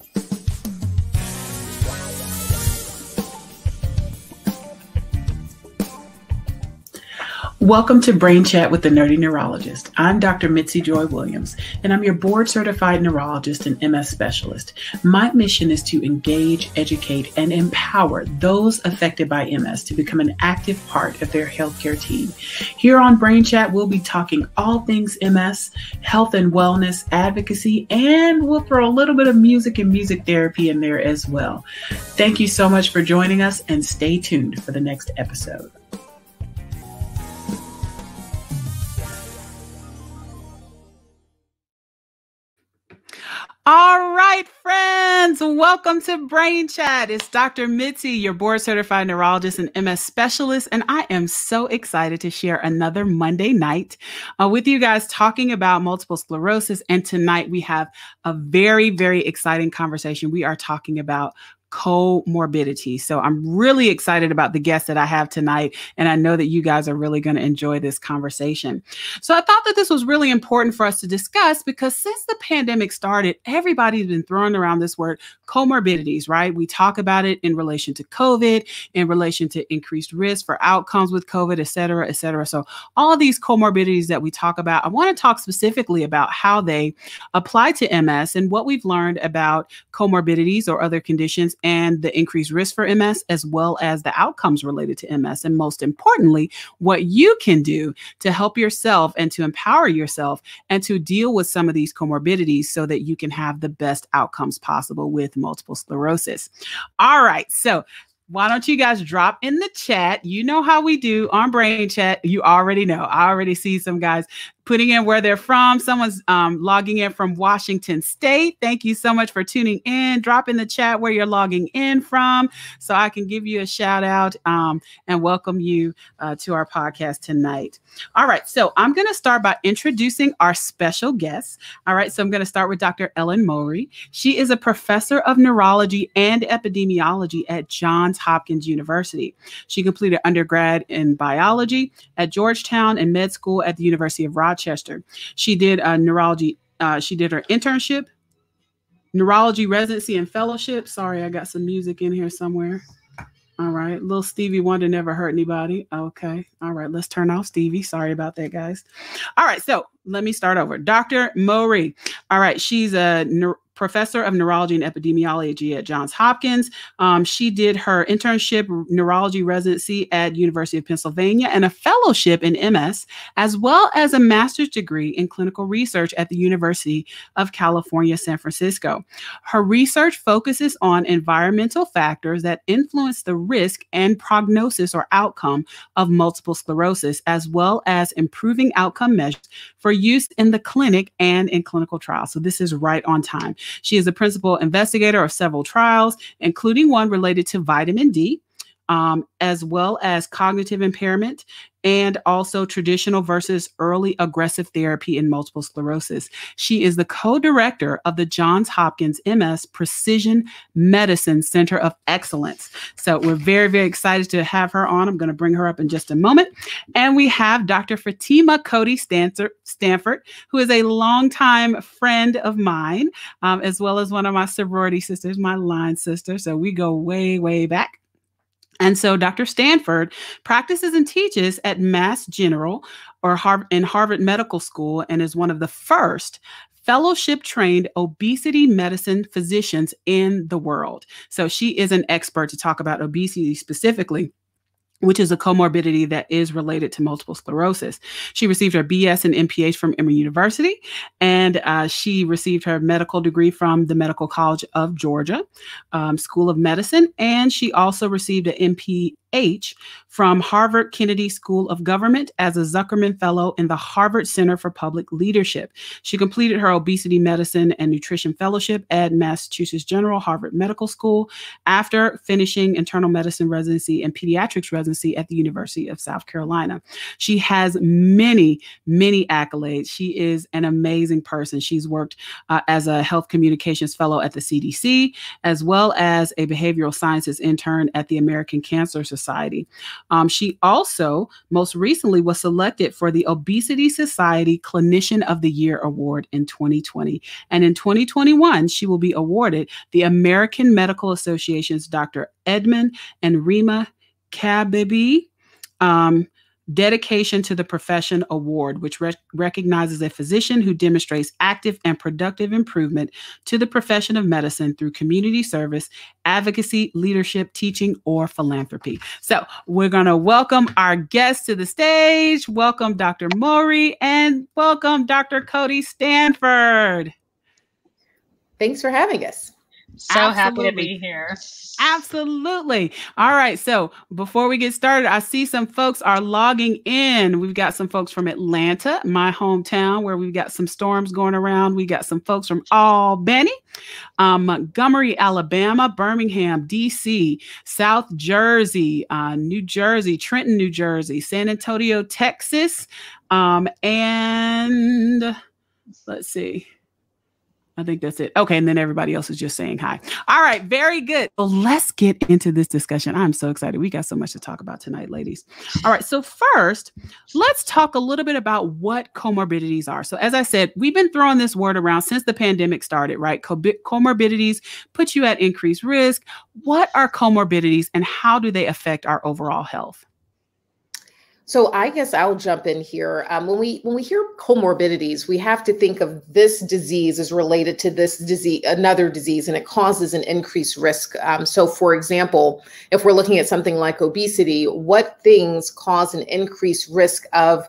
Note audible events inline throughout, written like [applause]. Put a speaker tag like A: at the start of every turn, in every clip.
A: Thank you. Welcome to Brain Chat with the Nerdy Neurologist. I'm Dr. Mitzi Joy Williams, and I'm your board certified neurologist and MS specialist. My mission is to engage, educate, and empower those affected by MS to become an active part of their healthcare team. Here on Brain Chat, we'll be talking all things MS, health and wellness, advocacy, and we'll throw a little bit of music and music therapy in there as well. Thank you so much for joining us, and stay tuned for the next episode. All right, friends, welcome to Brain Chat. It's Dr. Mitzi, your board certified neurologist and MS specialist, and I am so excited to share another Monday night uh, with you guys talking about multiple sclerosis. And tonight we have a very, very exciting conversation. We are talking about comorbidity. So I'm really excited about the guests that I have tonight. And I know that you guys are really going to enjoy this conversation. So I thought that this was really important for us to discuss because since the pandemic started, everybody's been throwing around this word comorbidities, right? We talk about it in relation to COVID, in relation to increased risk for outcomes with COVID, et cetera, et cetera. So all these comorbidities that we talk about, I want to talk specifically about how they apply to MS and what we've learned about comorbidities or other conditions and the increased risk for MS, as well as the outcomes related to MS. And most importantly, what you can do to help yourself and to empower yourself and to deal with some of these comorbidities so that you can have the best outcomes possible with multiple sclerosis. All right. So why don't you guys drop in the chat? You know how we do on Brain Chat. You already know. I already see some guys putting in where they're from. Someone's um, logging in from Washington State. Thank you so much for tuning in. Drop in the chat where you're logging in from so I can give you a shout out um, and welcome you uh, to our podcast tonight. All right, so I'm going to start by introducing our special guest. All right, so I'm going to start with Dr. Ellen Mowry. She is a professor of neurology and epidemiology at Johns Hopkins University. She completed undergrad in biology at Georgetown and med school at the University of Rochester Rochester. She did a neurology, uh, she did her internship, neurology residency and fellowship. Sorry, I got some music in here somewhere. All right. Little Stevie Wonder never hurt anybody. Okay. All right. Let's turn off Stevie. Sorry about that, guys. All right. So let me start over. Dr. Mowry. All right. She's a professor of neurology and epidemiology at Johns Hopkins. Um, she did her internship neurology residency at University of Pennsylvania and a fellowship in MS, as well as a master's degree in clinical research at the University of California, San Francisco. Her research focuses on environmental factors that influence the risk and prognosis or outcome of multiple sclerosis, as well as improving outcome measures for use in the clinic and in clinical trials. So this is right on time. She is a principal investigator of several trials, including one related to vitamin D. Um, as well as cognitive impairment and also traditional versus early aggressive therapy in multiple sclerosis. She is the co director of the Johns Hopkins MS Precision Medicine Center of Excellence. So we're very, very excited to have her on. I'm going to bring her up in just a moment. And we have Dr. Fatima Cody Stanford, who is a longtime friend of mine, um, as well as one of my sorority sisters, my line sister. So we go way, way back. And so Dr. Stanford practices and teaches at Mass General or in Harvard Medical School and is one of the first fellowship trained obesity medicine physicians in the world. So she is an expert to talk about obesity specifically which is a comorbidity that is related to multiple sclerosis. She received her BS and MPH from Emory University, and uh, she received her medical degree from the Medical College of Georgia um, School of Medicine, and she also received an MP H from Harvard Kennedy School of Government as a Zuckerman Fellow in the Harvard Center for Public Leadership. She completed her obesity medicine and nutrition fellowship at Massachusetts General Harvard Medical School after finishing internal medicine residency and pediatrics residency at the University of South Carolina. She has many, many accolades. She is an amazing person. She's worked uh, as a health communications fellow at the CDC, as well as a behavioral sciences intern at the American Cancer Society Society. Um, she also most recently was selected for the Obesity Society Clinician of the Year Award in 2020. And in 2021, she will be awarded the American Medical Association's Dr. Edmond and Rima Cabbabe um, Dedication to the Profession Award, which rec- recognizes a physician who demonstrates active and productive improvement to the profession of medicine through community service, advocacy, leadership, teaching, or philanthropy. So, we're going to welcome our guests to the stage. Welcome, Dr. Mowry, and welcome, Dr. Cody Stanford.
B: Thanks for having us.
C: So Absolutely. happy to be here.
A: Absolutely. All right. So before we get started, I see some folks are logging in. We've got some folks from Atlanta, my hometown, where we've got some storms going around. We got some folks from Albany, um, Montgomery, Alabama, Birmingham, DC, South Jersey, uh, New Jersey, Trenton, New Jersey, San Antonio, Texas, um, and let's see. I think that's it. Okay. And then everybody else is just saying hi. All right. Very good. So let's get into this discussion. I'm so excited. We got so much to talk about tonight, ladies. All right. So, first, let's talk a little bit about what comorbidities are. So, as I said, we've been throwing this word around since the pandemic started, right? comorbidities put you at increased risk. What are comorbidities and how do they affect our overall health?
B: So I guess I'll jump in here. Um, when we when we hear comorbidities, we have to think of this disease as related to this disease, another disease, and it causes an increased risk. Um, so, for example, if we're looking at something like obesity, what things cause an increased risk of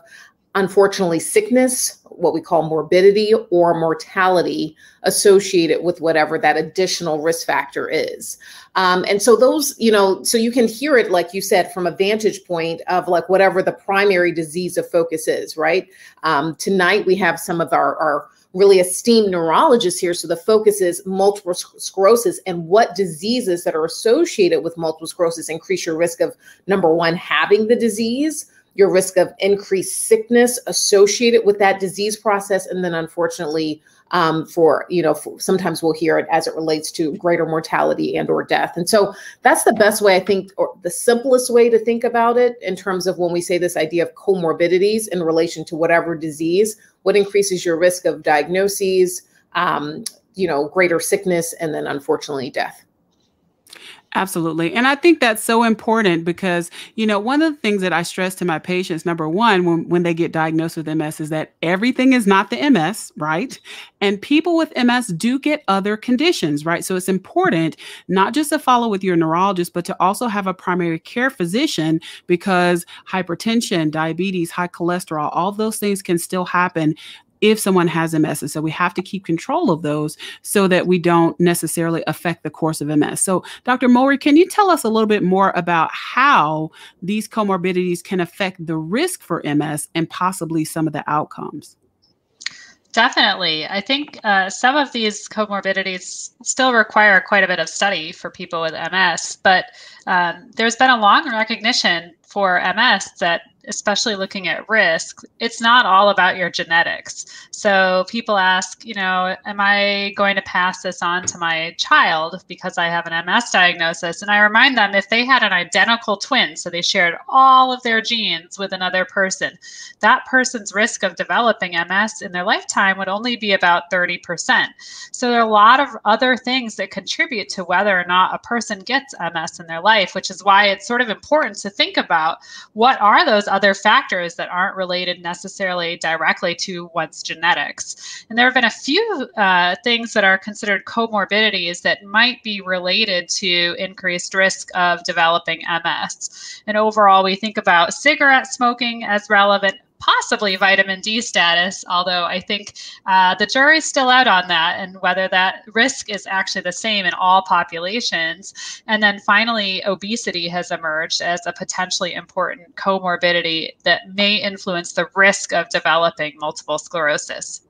B: unfortunately sickness, what we call morbidity or mortality associated with whatever that additional risk factor is. Um, and so those, you know, so you can hear it, like you said, from a vantage point of like whatever the primary disease of focus is, right? Um, tonight we have some of our, our really esteemed neurologists here. So the focus is multiple sclerosis and what diseases that are associated with multiple sclerosis increase your risk of number one, having the disease your risk of increased sickness associated with that disease process. And then unfortunately um, for you know for, sometimes we'll hear it as it relates to greater mortality and or death. And so that's the best way i think or the simplest way to think about it in terms of when we say this idea of comorbidities in relation to whatever disease what increases your risk of diagnoses um, you know greater sickness and then unfortunately death
A: Absolutely. And I think that's so important because, you know, one of the things that I stress to my patients, number one, when, when they get diagnosed with MS, is that everything is not the MS, right? And people with MS do get other conditions, right? So it's important not just to follow with your neurologist, but to also have a primary care physician because hypertension, diabetes, high cholesterol, all those things can still happen if someone has MS. And so we have to keep control of those so that we don't necessarily affect the course of MS. So, Dr. Mowry, can you tell us a little bit more about how these comorbidities can affect the risk for MS and possibly some of the outcomes?
C: Definitely. I think uh, some of these comorbidities still require quite a bit of study for people with MS, but um, there's been a long recognition for MS that especially looking at risk, it's not all about your genetics. So people ask, you know, am I going to pass this on to my child because I have an MS diagnosis? And I remind them if they had an identical twin, so they shared all of their genes with another person, that person's risk of developing MS in their lifetime would only be about 30%. So there are a lot of other things that contribute to whether or not a person gets MS in their life, which is why it's sort of important to think about what are those other factors that aren't related necessarily directly to one's genetics. And there have been a few uh, things that are considered comorbidities that might be related to increased risk of developing MS. And overall, we think about cigarette smoking as relevant, possibly vitamin D status, although I think uh, the jury's still out on that and whether that risk is actually the same in all populations. And then finally, obesity has emerged as a potentially important comorbidity that may influence the risk of developing multiple sclerosis.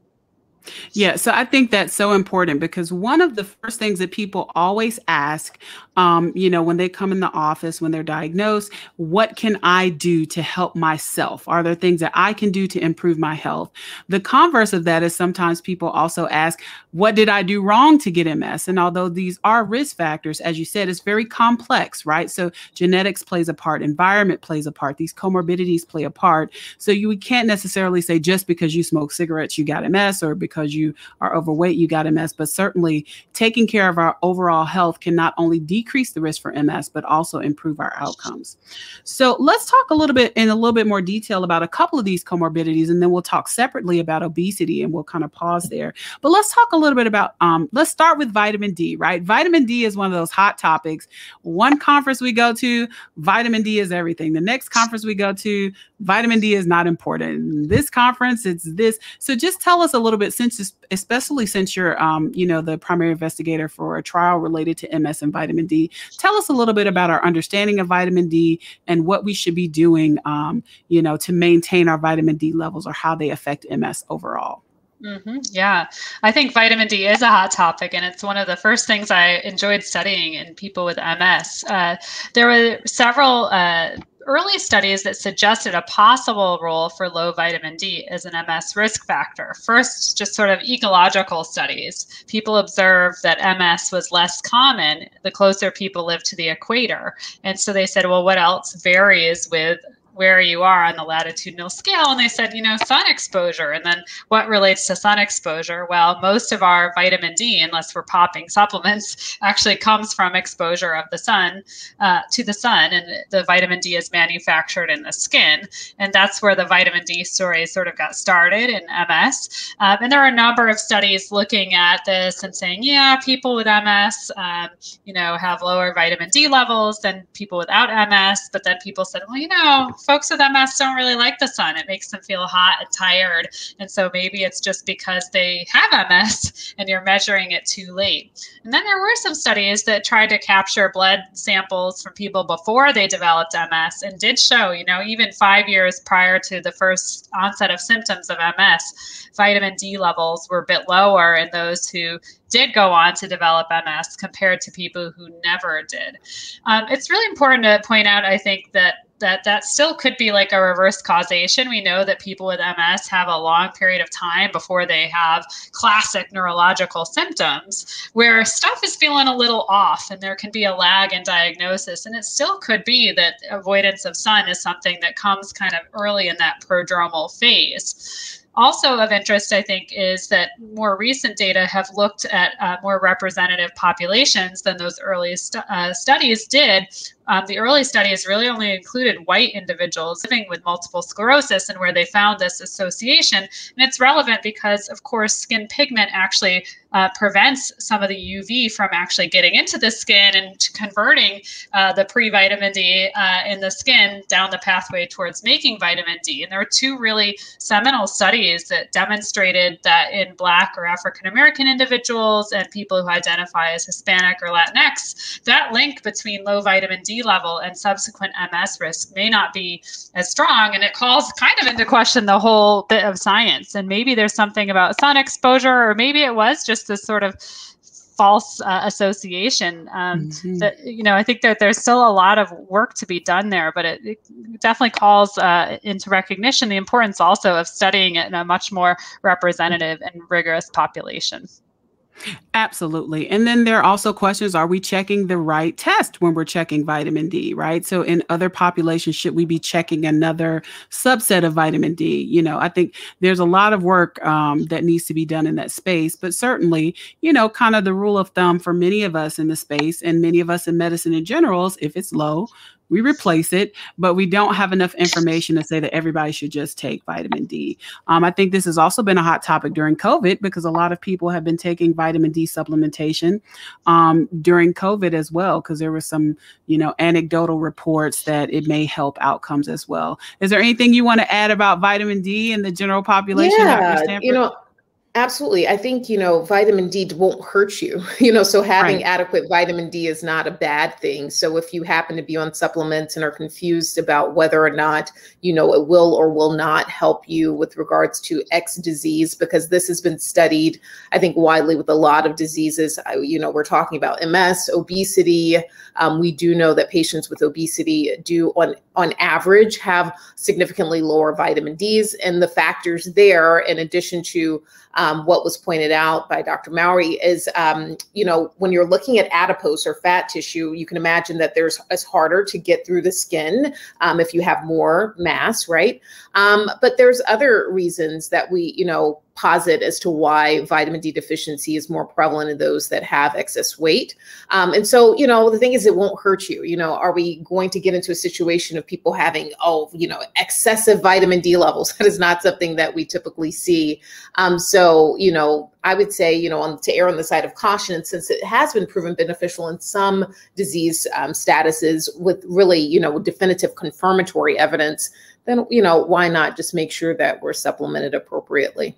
A: Yeah, so I think that's so important because one of the first things that people always ask, um, you know, when they come in the office, when they're diagnosed, what can I do to help myself? Are there things that I can do to improve my health? The converse of that is sometimes people also ask, what did I do wrong to get MS? And although these are risk factors, as you said, it's very complex, right? So genetics plays a part, environment plays a part, these comorbidities play a part. So you can't necessarily say just because you smoke cigarettes, you got MS, or because you are overweight, you got MS. But certainly taking care of our overall health can not only decrease the risk for MS, but also improve our outcomes. So let's talk a little bit in a little bit more detail about a couple of these comorbidities, and then we'll talk separately about obesity and we'll kind of pause there. But let's talk a little bit about, um, let's start with vitamin D, right? Vitamin D is one of those hot topics. One conference we go to, vitamin D is everything. The next conference we go to, vitamin D is not important. This conference, it's this. So just tell us a little bit, since especially since you're, um, you know, the primary investigator for a trial related to MS and vitamin D. Tell us a little bit about our understanding of vitamin D and what we should be doing, um, you know, to maintain our vitamin D levels or how they affect MS overall.
C: Mm-hmm. Yeah, I think vitamin D is a hot topic, and it's one of the first things I enjoyed studying in people with MS. Uh, there were several uh, early studies that suggested a possible role for low vitamin D as an MS risk factor. First, just sort of ecological studies. People observed that MS was less common the closer people lived to the equator. And so they said, well, what else varies with where you are on the latitudinal scale and they said you know sun exposure. And then what relates to sun exposure? Well most of our vitamin d unless we're popping supplements [laughs] actually comes from exposure of the sun uh, to the sun and the vitamin d is manufactured in the skin. And that's where the vitamin d story sort of got started in ms um, and there are a number of studies looking at this and saying yeah people with ms um, you know have lower vitamin d levels than people without ms but then people said well you know folks with MS don't really like the sun. It makes them feel hot and tired. And so maybe it's just because they have MS and you're measuring it too late. And then there were some studies that tried to capture blood samples from people before they developed MS and did show, you know, even five years prior to the first onset of symptoms of MS, vitamin D levels were a bit lower in those who did go on to develop MS compared to people who never did. Um, it's really important to point out, I think, that that that still could be like a reverse causation. We know that people with MS have a long period of time before they have classic neurological symptoms where stuff is feeling a little off and there can be a lag in diagnosis. And it still could be that avoidance of sun is something that comes kind of early in that prodromal phase. Also of interest, I think, is that more recent data have looked at uh, more representative populations than those early uh, studies did, um, the early studies really only included white individuals living with multiple sclerosis and where they found this association. And it's relevant because, of course, skin pigment actually uh, prevents some of the UV from actually getting into the skin and converting uh, the pre vitamin D uh, in the skin down the pathway towards making vitamin D. And there were two really seminal studies that demonstrated that in Black or African American individuals and people who identify as Hispanic or Latinx, that link between low vitamin D level and subsequent MS risk may not be as strong. And it calls kind of into question the whole bit of science. And maybe there's something about sun exposure, or maybe it was just this sort of false uh, association um, mm-hmm. that you know i think that there's still a lot of work to be done there but it, it definitely calls uh, into recognition the importance also of studying it in a much more representative and rigorous population
A: Absolutely. And then there are also questions are we checking the right test when we're checking vitamin D, right? So in other populations, should we be checking another subset of vitamin D? You know, I think there's a lot of work um, that needs to be done in that space, but certainly, you know, kind of the rule of thumb for many of us in the space and many of us in medicine in general is if it's low, we replace it, but we don't have enough information to say that everybody should just take vitamin D. Um, I think this has also been a hot topic during COVID because a lot of people have been taking vitamin D supplementation um, during COVID as well, because there were some, you know, anecdotal reports that it may help outcomes as well. Is there anything you want to add about vitamin D in the general population?
B: Yeah, you know, Absolutely. I think, you know, vitamin D won't hurt you, [laughs] you know, so having right. adequate vitamin D is not a bad thing. So if you happen to be on supplements and are confused about whether or not, you know, it will or will not help you with regards to X disease, because this has been studied, I think, widely with a lot of diseases. I, you know, we're talking about MS, obesity. Um, we do know that patients with obesity do, on, on average, have significantly lower vitamin Ds. And the factors there, in addition to um, what was pointed out by Dr. Mowry is, um, you know, when you're looking at adipose or fat tissue, you can imagine that there's it's harder to get through the skin um, if you have more mass, right? Um, but there's other reasons that we, you know, posit as to why vitamin D deficiency is more prevalent in those that have excess weight. Um, and so, you know, the thing is, it won't hurt you. You know, are we going to get into a situation of people having, oh, you know, excessive vitamin D levels? [laughs] That is not something that we typically see. Um, so, you know, I would say, you know, on, to err on the side of caution, and since it has been proven beneficial in some disease um, statuses with really, you know, definitive confirmatory evidence, then, you know, why not just make sure that we're supplemented appropriately?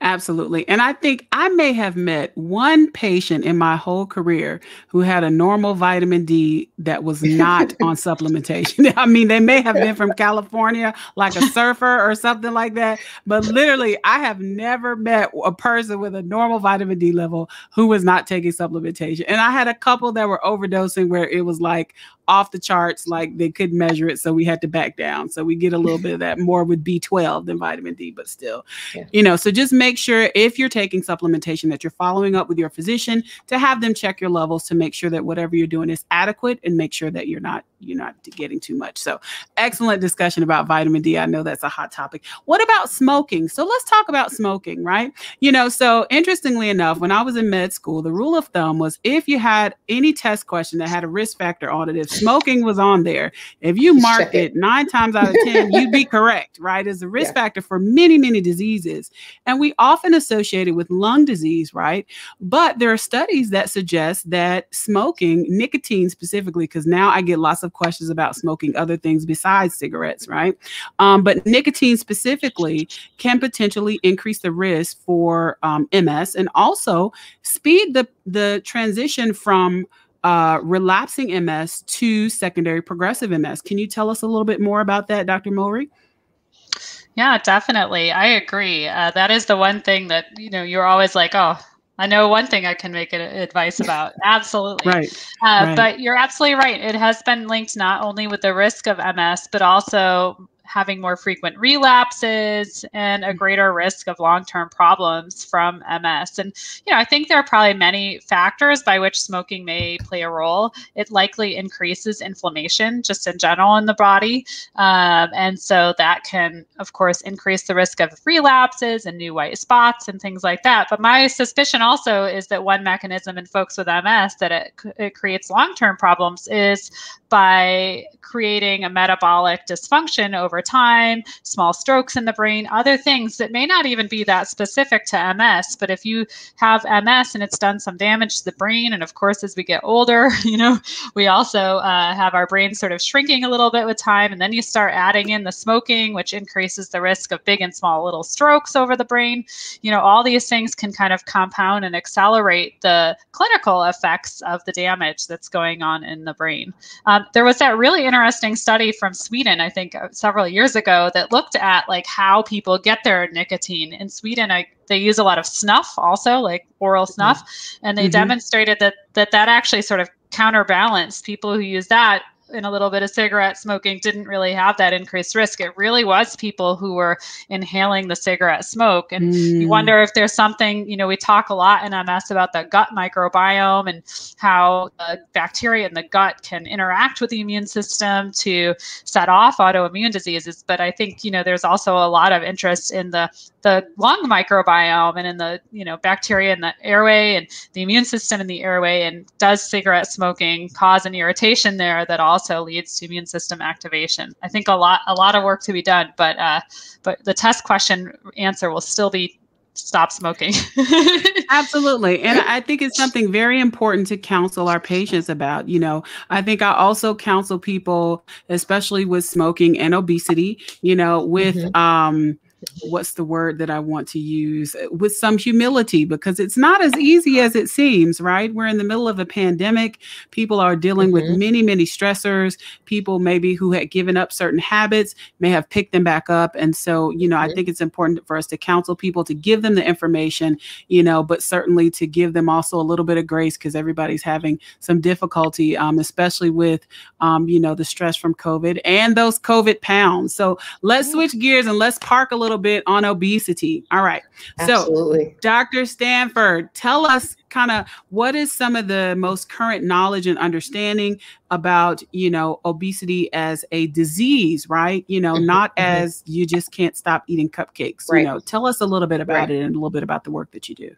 A: Absolutely. And I think I may have met one patient in my whole career who had a normal vitamin D that was not [laughs] on supplementation. [laughs] I mean, they may have been from California, like a surfer or something like that. But literally, I have never met a person with a normal vitamin D level who was not taking supplementation. And I had a couple that were overdosing where it was like off the charts, like they couldn't measure it. So we had to back down. So we get a little bit of that more with B12 than vitamin D, but still, yeah. you know, so just make sure if you're taking supplementation that you're following up with your physician to have them check your levels to make sure that whatever you're doing is adequate and make sure that you're not you're not getting too much. So excellent discussion about vitamin D. I know that's a hot topic. What about smoking? So let's talk about smoking, right? You know, so interestingly enough, when I was in med school, the rule of thumb was if you had any test question that had a risk factor on it, if smoking was on there. If you marked it. it. nine times out of 10, you'd be correct, right? As a risk yeah. factor for many, many diseases. And we often associate it with lung disease, right? But there are studies that suggest that smoking, nicotine specifically, because now I get lots of questions about smoking other things besides cigarettes, right? Um, but nicotine specifically can potentially increase the risk for um, MS and also speed the, the transition from uh, relapsing MS to secondary progressive MS. Can you tell us a little bit more about that, Dr. Mowry?
C: Yeah, definitely. I agree. Uh, that is the one thing that you know you're always like, oh, I know one thing I can make advice about. [laughs] Absolutely.
A: Right.
C: Uh, right. But you're absolutely right. It has been linked not only with the risk of MS, but also having more frequent relapses and a greater risk of long-term problems from MS. And you know, I think there are probably many factors by which smoking may play a role. It likely increases inflammation just in general in the body, um, and so that can, of course, increase the risk of relapses and new white spots and things like that. But my suspicion also is that one mechanism in folks with MS that it, it creates long-term problems is by creating a metabolic dysfunction over time, small strokes in the brain, other things that may not even be that specific to MS. But if you have MS and it's done some damage to the brain, and of course, as we get older, [laughs] you know, we also uh, have our brain sort of shrinking a little bit with time. And then you start adding in the smoking, which increases the risk of big and small little strokes over the brain. You know, all these things can kind of compound and accelerate the clinical effects of the damage that's going on in the brain. Um, there was that really interesting study from Sweden, I think uh, several years ago, that looked at like how people get their nicotine. In Sweden, I, they use a lot of snuff also, like oral snuff, mm-hmm. and they mm-hmm. demonstrated that, that that actually sort of counterbalanced people who use that and a little bit of cigarette smoking didn't really have that increased risk. It really was people who were inhaling the cigarette smoke. And mm. you wonder if there's something, you know, we talk a lot in MS about the gut microbiome and how the bacteria in the gut can interact with the immune system to set off autoimmune diseases. But I think, you know, there's also a lot of interest in the the lung microbiome and in the you know bacteria in the airway and the immune system in the airway and does cigarette smoking cause an irritation there that also leads to immune system activation i think a lot a lot of work to be done but uh, but the test question answer will still be stop smoking. [laughs]
A: Absolutely. And I think it's something very important to counsel our patients about. You know, I think I also counsel people, especially with smoking and obesity, you know, with mm-hmm. um what's the word that I want to use uh, with some humility because it's not as easy as it seems, right? We're in the middle of a pandemic. People are dealing mm-hmm. with many, many stressors. People maybe who had given up certain habits may have picked them back up. And so, you know, mm-hmm. I think it's important for us to counsel people to give them the information, you know, but certainly to give them also a little bit of grace because everybody's having some difficulty, um, especially with, um, you know, the stress from COVID and those COVID pounds. So let's switch gears and let's park a little bit on obesity. All right. Absolutely. So, Dr. Stanford, tell us kind of what is some of the most current knowledge and understanding about, you know, obesity as a disease, right? You know, mm-hmm. not mm-hmm. as you just can't stop eating cupcakes. Right. You know, tell us a little bit about right. it and a little bit about the work that you do.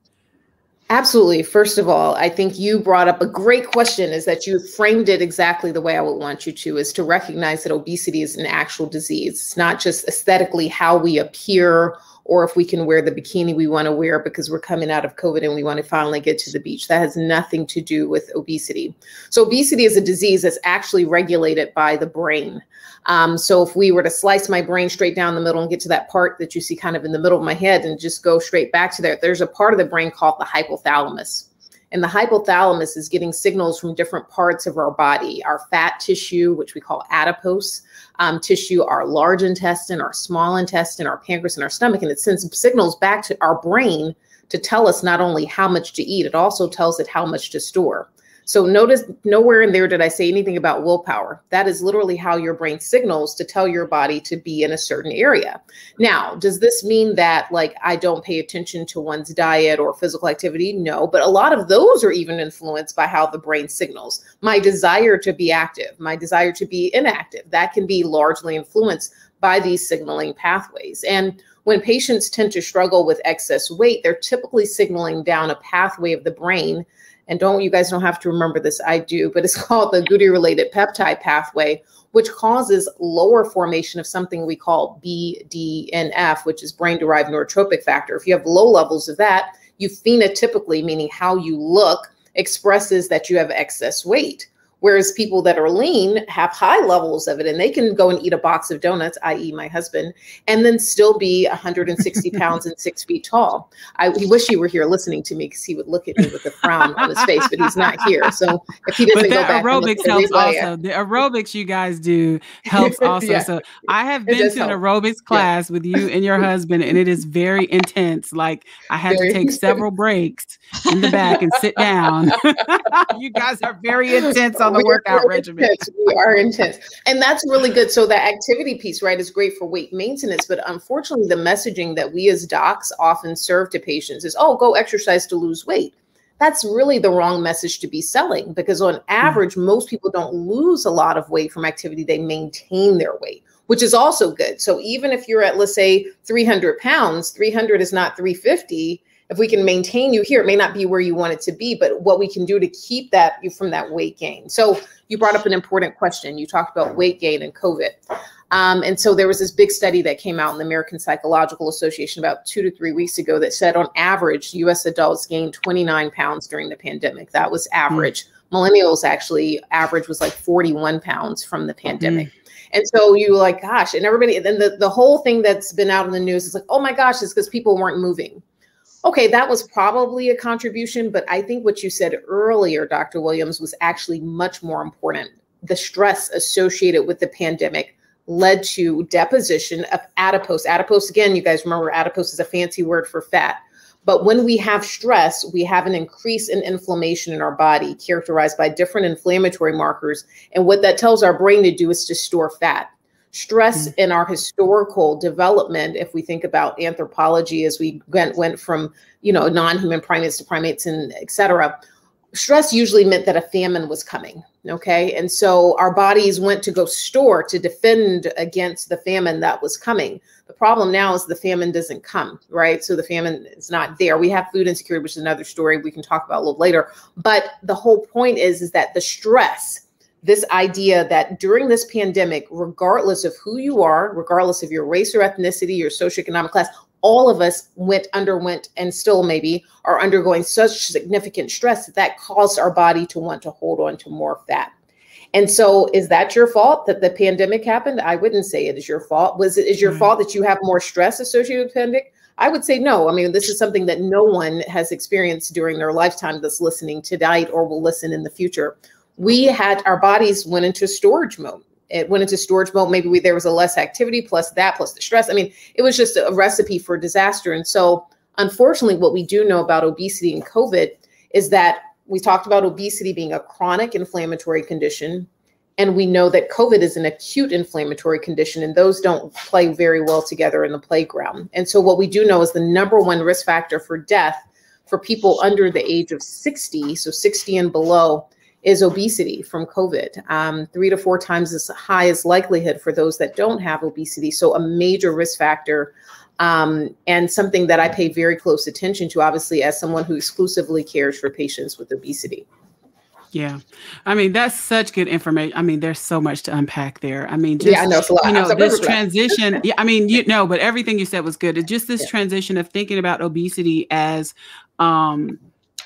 B: Absolutely. First of all, I think you brought up a great question is that you framed it exactly the way I would want you to is to recognize that obesity is an actual disease. It's not just aesthetically how we appear or if we can wear the bikini we want to wear because we're coming out of COVID and we want to finally get to the beach. That has nothing to do with obesity. So, obesity is a disease that's actually regulated by the brain. Um, so, if we were to slice my brain straight down the middle and get to that part that you see kind of in the middle of my head and just go straight back to there, there's a part of the brain called the hypothalamus. And the hypothalamus is getting signals from different parts of our body, our fat tissue, which we call adipose um, tissue, our large intestine, our small intestine, our pancreas, and our stomach. And it sends signals back to our brain to tell us not only how much to eat, it also tells it how much to store. So notice nowhere in there did I say anything about willpower. That is literally how your brain signals to tell your body to be in a certain area. Now, does this mean that like I don't pay attention to one's diet or physical activity? No, but a lot of those are even influenced by how the brain signals. My desire to be active, my desire to be inactive, that can be largely influenced by these signaling pathways. And when patients tend to struggle with excess weight, they're typically signaling down a pathway of the brain and don't you guys don't have to remember this i do but it's [laughs] called the agouti related peptide pathway which causes lower formation of something we call bdnf which is brain derived neurotrophic factor. If you have low levels of that you phenotypically meaning how you look expresses that you have excess weight Whereas people that are lean have high levels of it and they can go and eat a box of donuts, i.e., my husband, and then still be 160 [laughs] pounds and six feet tall. I wish he were here listening to me because he would look at me with a frown on his face, but he's not here. So if he doesn't
A: but
B: go back,
A: aerobics helps also. The aerobics you guys do helps [laughs] also. yeah. So I have been to help. an aerobics class yeah. with you and your husband, and it is very intense. Like I had very to take several breaks in the back and sit down. [laughs] you guys are very intense on the workout regimen.
B: We are intense. And that's really good. So the activity piece, right, is great for weight maintenance. But unfortunately, the messaging that we as docs often serve to patients is, oh, go exercise to lose weight. That's really the wrong message to be selling because on hmm. average, mm-hmm. most people don't lose a lot of weight from activity. They maintain their weight which is also good. So even if you're at, let's say, 300 pounds, 300 is not 350 if we can maintain you here, it may not be where you want it to be, but what we can do to keep that you from that weight gain. So you brought up an important question. You talked about weight gain and COVID. Um, and so there was this big study that came out in the American Psychological Association about two to three weeks ago that said on average, US adults gained 29 pounds during the pandemic. That was average. Mm. Millennials actually average was like 41 pounds from the pandemic. Mm. And so you were like, gosh, and everybody, and then the, the whole thing that's been out in the news is like, oh my gosh, it's because people weren't moving. Okay, that was probably a contribution, but I think what you said earlier, Dr. Williams, was actually much more important. The stress associated with the pandemic led to deposition of adipose. Adipose, again, you guys remember adipose is a fancy word for fat. But when we have stress, we have an increase in inflammation in our body, characterized by different inflammatory markers. And what that tells our brain to do is to store fat stress mm-hmm. in our historical development if we think about anthropology as we went, went from you know non-human primates to primates and etc stress usually meant that a famine was coming okay? And so our bodies went to go store to defend against the famine that was coming. The problem now is the famine doesn't come right? So the famine is not there. We have food insecurity which is another story we can talk about a little later. But the whole point is is that the stress this idea that during this pandemic, regardless of who you are, regardless of your race or ethnicity, your socioeconomic class, all of us went underwent and still maybe are undergoing such significant stress that that caused our body to want to hold on to more fat. And so, is that your fault that the pandemic happened? I wouldn't say it is your fault. Was it is your mm. fault that you have more stress associated with pandemic? I would say no. I mean, this is something that no one has experienced during their lifetime that's listening tonight or will listen in the future. We had our bodies went into storage mode. It went into storage mode. Maybe we, there was a less activity plus that plus the stress. I mean, it was just a recipe for disaster. And so, unfortunately, what we do know about obesity and COVID is that we talked about obesity being a chronic inflammatory condition. And we know that COVID is an acute inflammatory condition, and those don't play very well together in the playground. And so, what we do know is the number one risk factor for death for people under the age of 60, so 60 and below, is obesity from COVID. Um, three to four times as high as likelihood for those that don't have obesity. So, a major risk factor um, and something that I pay very close attention to, obviously, as someone who exclusively cares for patients with obesity.
A: Yeah, I mean that's such good information. I mean, there's so much to unpack there. I mean, just
B: yeah, I know,
A: you know this transition. [laughs] yeah, I mean, you know, but everything you said was good. It's just this yeah. transition of thinking about obesity as um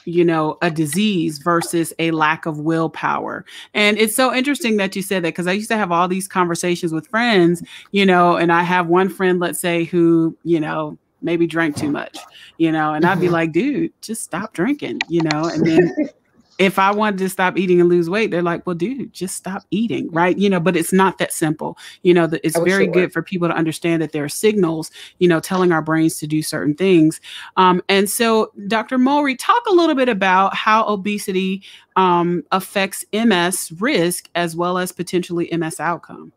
A: you know, a disease versus a lack of willpower. And it's so interesting that you said that because I used to have all these conversations with friends, you know, and I have one friend, let's say, who, you know, maybe drank too much, you know, and I'd be mm-hmm. like, dude, just stop drinking, you know, and then [laughs] if I wanted to stop eating and lose weight, they're like, well, dude, just stop eating, right? You know, but it's not that simple. You know, it's very sure. good for people to understand that there are signals, you know, telling our brains to do certain things. Um, and so, Dr. Mowry, talk a little bit about how obesity um, affects MS risk as well as potentially MS outcome.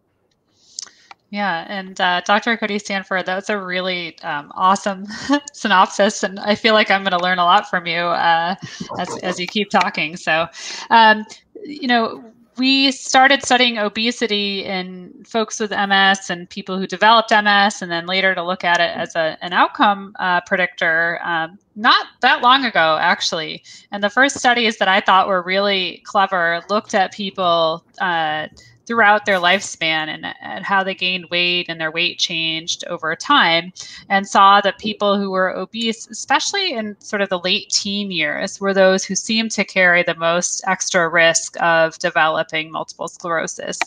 C: Yeah, and uh, Dr. Cody Stanford, that's a really um, awesome [laughs] synopsis, and I feel like I'm going to learn a lot from you uh, as, as you keep talking. So, um, you know, we started studying obesity in folks with MS and people who developed MS, and then later to look at it as a, an outcome uh, predictor um, not that long ago, actually. And the first studies that I thought were really clever looked at people. Uh, throughout their lifespan and, and how they gained weight and their weight changed over time and saw that people who were obese especially in sort of the late teen years were those who seemed to carry the most extra risk of developing multiple sclerosis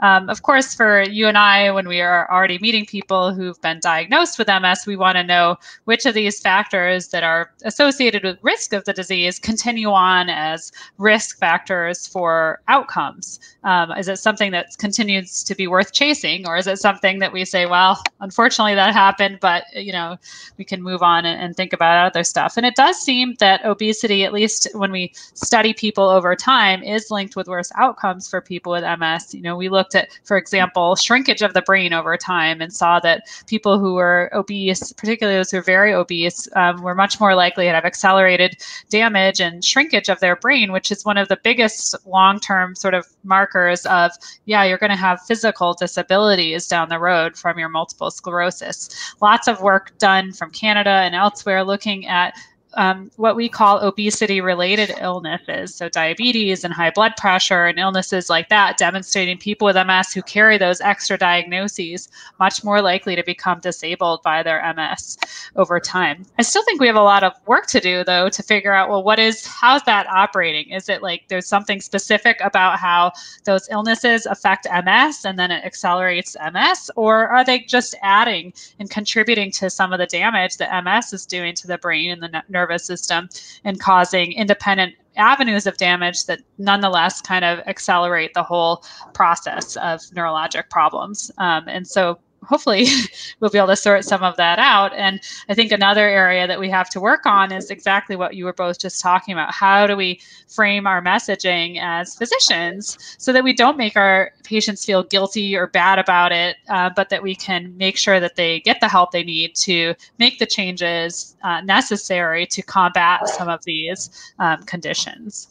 C: um, of course, for you and I, when we are already meeting people who've been diagnosed with MS, we want to know which of these factors that are associated with risk of the disease continue on as risk factors for outcomes. Um, is it something that continues to be worth chasing, or is it something that we say, well, unfortunately that happened, but you know, we can move on and, and think about other stuff? And it does seem that obesity, at least when we study people over time, is linked with worse outcomes for people with MS. You know, we looked at, for example, shrinkage of the brain over time and saw that people who were obese, particularly those who are very obese, um, were much more likely to have accelerated damage and shrinkage of their brain, which is one of the biggest long term sort of markers of, yeah, you're going to have physical disabilities down the road from your multiple sclerosis. Lots of work done from Canada and elsewhere looking at um, what we call obesity related illnesses. So, diabetes and high blood pressure and illnesses like that, demonstrating people with MS who carry those extra diagnoses much more likely to become disabled by their MS over time. I still think we have a lot of work to do, though, to figure out well, what is, how's that operating? Is it like there's something specific about how those illnesses affect MS and then it accelerates MS? Or are they just adding and contributing to some of the damage that MS is doing to the brain and the nervous nervous system and causing independent avenues of damage that nonetheless kind of accelerate the whole process of neurologic problems. Um, and so hopefully [laughs] we'll be able to sort some of that out. And I think another area that we have to work on is exactly what you were both just talking about. How do we frame our messaging as physicians so that we don't make our patients feel guilty or bad about it, uh, but that we can make sure that they get the help they need to make the changes uh, necessary to combat some of these um, conditions.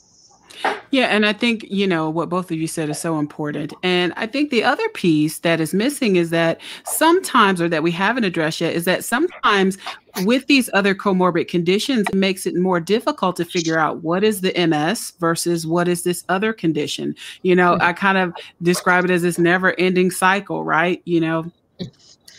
A: Yeah, and I think, you know, what both of you said is so important. And I think the other piece that is missing is that sometimes, or that we haven't addressed yet, is that sometimes with these other comorbid conditions, it makes it more difficult to figure out what is the MS versus what is this other condition. You know, mm-hmm. I kind of describe it as this never ending cycle, right? You know,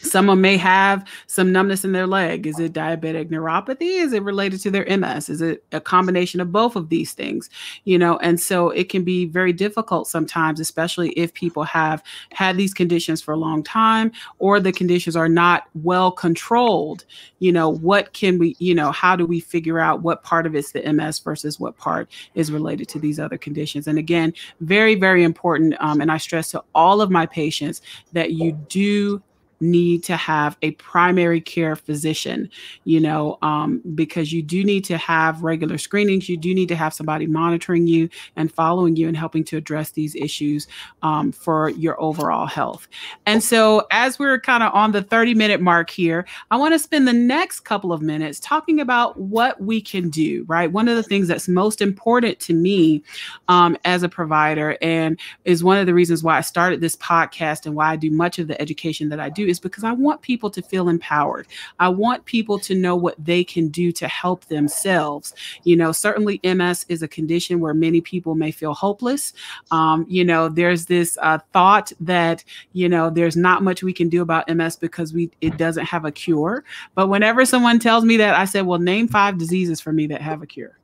A: Someone may have some numbness in their leg. Is it diabetic neuropathy? Is it related to their MS? Is it a combination of both of these things? You know, and so it can be very difficult sometimes, especially if people have had these conditions for a long time or the conditions are not well controlled. You know, what can we, you know, how do we figure out what part of it's the MS versus what part is related to these other conditions? And again, very, very important. Um, and I stress to all of my patients that you do need to have a primary care physician, you know, um, because you do need to have regular screenings. You do need to have somebody monitoring you and following you and helping to address these issues um, for your overall health. And so, as we're kind of on the 30 minute mark here, I want to spend the next couple of minutes talking about what we can do, right? One of the things that's most important to me um, as a provider and is one of the reasons why I started this podcast and why I do much of the education that I do is because I want people to feel empowered. I want people to know what they can do to help themselves. You know, certainly MS is a condition where many people may feel hopeless. Um, you know, there's this uh, thought that, you know, there's not much we can do about MS because we it doesn't have a cure. But whenever someone tells me that, I said, well, name five diseases for me that have a cure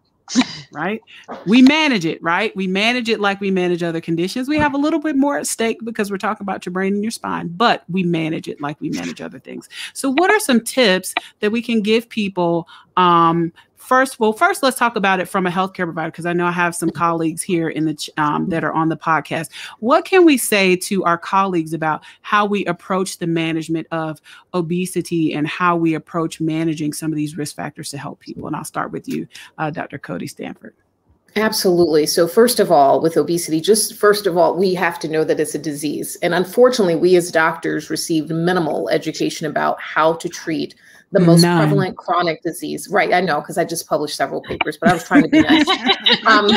A: right? We manage it, right? We manage it like we manage other conditions. We have a little bit more at stake because we're talking about your brain and your spine, but we manage it like we manage other things. So, what are some tips that we can give people um, first, well, first let's talk about it from a healthcare provider because I know I have some colleagues here in the um, that are on the podcast. What can we say to our colleagues about how we approach the management of obesity and how we approach managing some of these risk factors to help people? And I'll start with you, uh, Dr. Cody Stanford.
B: Absolutely. So, first of all, with obesity, just first of all, we have to know that it's a disease. And unfortunately, we as doctors received minimal education about how to treat the most None. prevalent chronic disease. Right. I know because I just published several papers, but I was trying to be nice. [laughs] Um,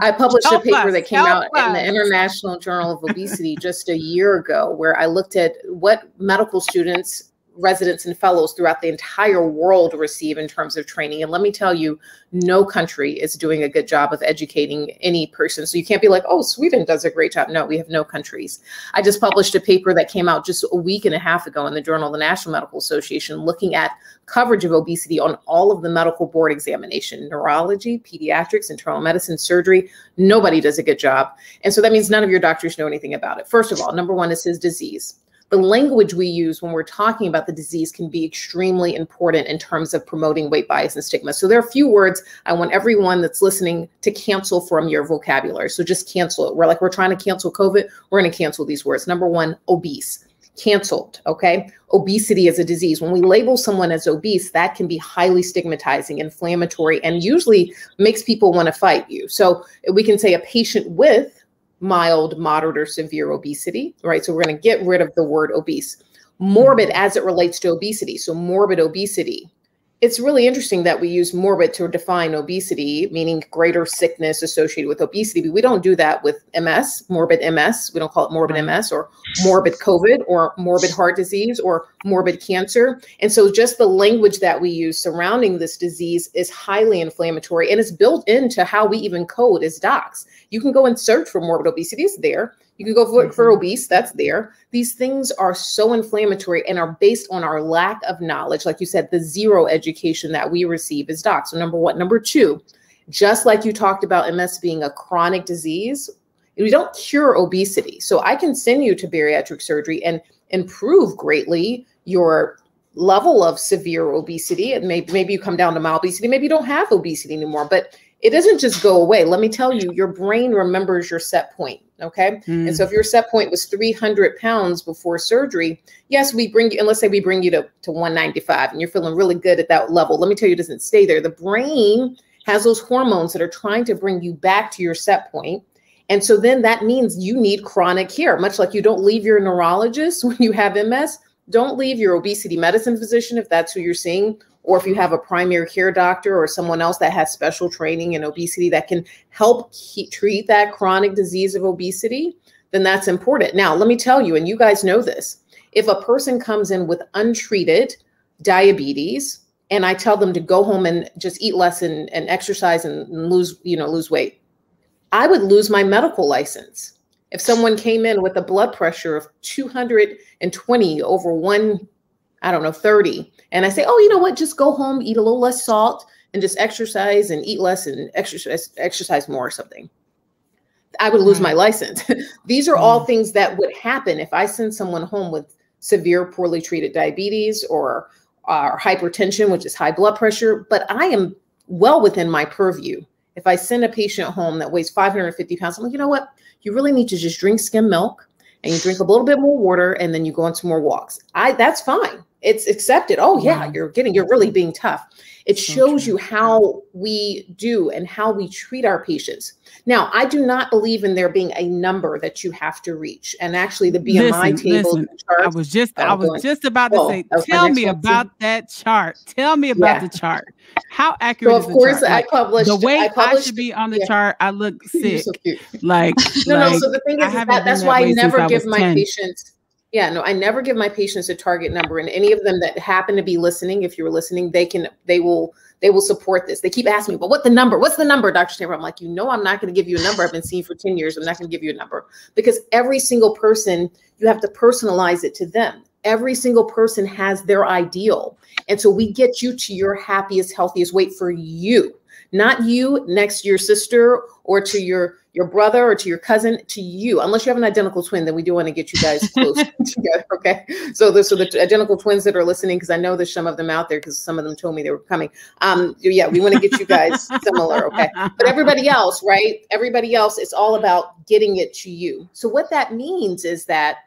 B: I published Help a paper us. that came Help out us. in the International Journal of Obesity just a year ago, where I looked at what medical students residents and fellows throughout the entire world receive in terms of training. And let me tell you, no country is doing a good job of educating any person. So you can't be like, oh, Sweden does a great job. No, we have no countries. I just published a paper that came out just a week and a half ago in the Journal of the National Medical Association looking at coverage of obesity on all of the medical board examination, neurology, pediatrics, internal medicine, surgery. Nobody does a good job. And so that means none of your doctors know anything about it. First of all, number one is his disease the language we use when we're talking about the disease can be extremely important in terms of promoting weight bias and stigma. So there are a few words I want everyone that's listening to cancel from your vocabulary. So just cancel it. We're like, we're trying to cancel COVID. We're going to cancel these words. Number one, obese canceled. Okay. Obesity is a disease. When we label someone as obese, that can be highly stigmatizing, inflammatory, and usually makes people want to fight you. So we can say a patient with mild, moderate, or severe obesity, right? So we're going to get rid of the word obese. Morbid hmm. as it relates to obesity. So morbid obesity it's really interesting that we use morbid to define obesity, meaning greater sickness associated with obesity. But we don't do that with MS, morbid MS. We don't call it morbid MS or morbid COVID or morbid heart disease or morbid cancer. And so just the language that we use surrounding this disease is highly inflammatory and it's built into how we even code as docs. You can go and search for morbid obesity, it's there. You can go for, mm-hmm. for obese, that's there. These things are so inflammatory and are based on our lack of knowledge. Like you said, the zero education that we receive as docs. So, number one. Number two, just like you talked about MS being a chronic disease, we don't cure obesity. So, I can send you to bariatric surgery and improve greatly your level of severe obesity. And maybe, maybe you come down to mild obesity, maybe you don't have obesity anymore, but it doesn't just go away. Let me tell you, your brain remembers your set point. Okay. Mm. And so if your set point was 300 pounds before surgery, yes, we bring you, and let's say we bring you to, to 195 and you're feeling really good at that level. Let me tell you, it doesn't stay there. The brain has those hormones that are trying to bring you back to your set point. And so then that means you need chronic care, much like you don't leave your neurologist [laughs] when you have MS. Don't leave your obesity medicine physician if that's who you're seeing, or if you have a primary care doctor or someone else that has special training in obesity that can help treat that chronic disease of obesity, then that's important. Now, let me tell you, and you guys know this if a person comes in with untreated diabetes, and I tell them to go home and just eat less and, and exercise and lose, you know, lose weight, I would lose my medical license If someone came in with a blood pressure of 220 over one, I don't know, 30, and I say, oh, you know what, just go home, eat a little less salt, and just exercise and eat less and exercise exercise more or something. I would lose mm-hmm. my license. [laughs] These are all mm. things that would happen if I send someone home with severe, poorly treated diabetes or, or hypertension, which is high blood pressure. But I am well within my purview. If I send a patient home that weighs 550 pounds, I'm like, you know what? You really need to just drink skim milk and you drink a little bit more water and then you go on some more walks. I that's fine. It's accepted. Oh yeah, you're getting you're really being tough. It shows you how we do and how we treat our patients. Now, I do not believe in there being a number that you have to reach. And actually, the BMI listen, table.
A: Listen, I was just I was just about to oh, say, tell me about too. that chart. Tell me about yeah. the chart. How accurate? So
B: of course, I published
A: the way
B: I,
A: I should be on the yeah. chart. I look [laughs] sick. So like [laughs]
B: no, like, no. So the thing is, is that, that's why I never give my 10. patients yeah, no, I never give my patients a target number. And any of them that happen to be listening, if you're listening, they can, they will, they will support this. They keep asking me, but what the number? What's the number, Dr. Stanford? I'm like, you know, I'm not going to give you a number. I've been seeing for 10 years. I'm not going to give you a number because every single person, you have to personalize it to them. Every single person has their ideal. And so we get you to your happiest, healthiest weight for you, not you next to your sister or to your your brother or to your cousin to you. Unless you have an identical twin then we do want to get you guys [laughs] close together okay? So the, so the identical twins that are listening because i know there's some of them out there because some of them told me they were coming. Um yeah we want to get you guys [laughs] similar okay? But everybody else right? Everybody else it's all about getting it to you. So what that means is that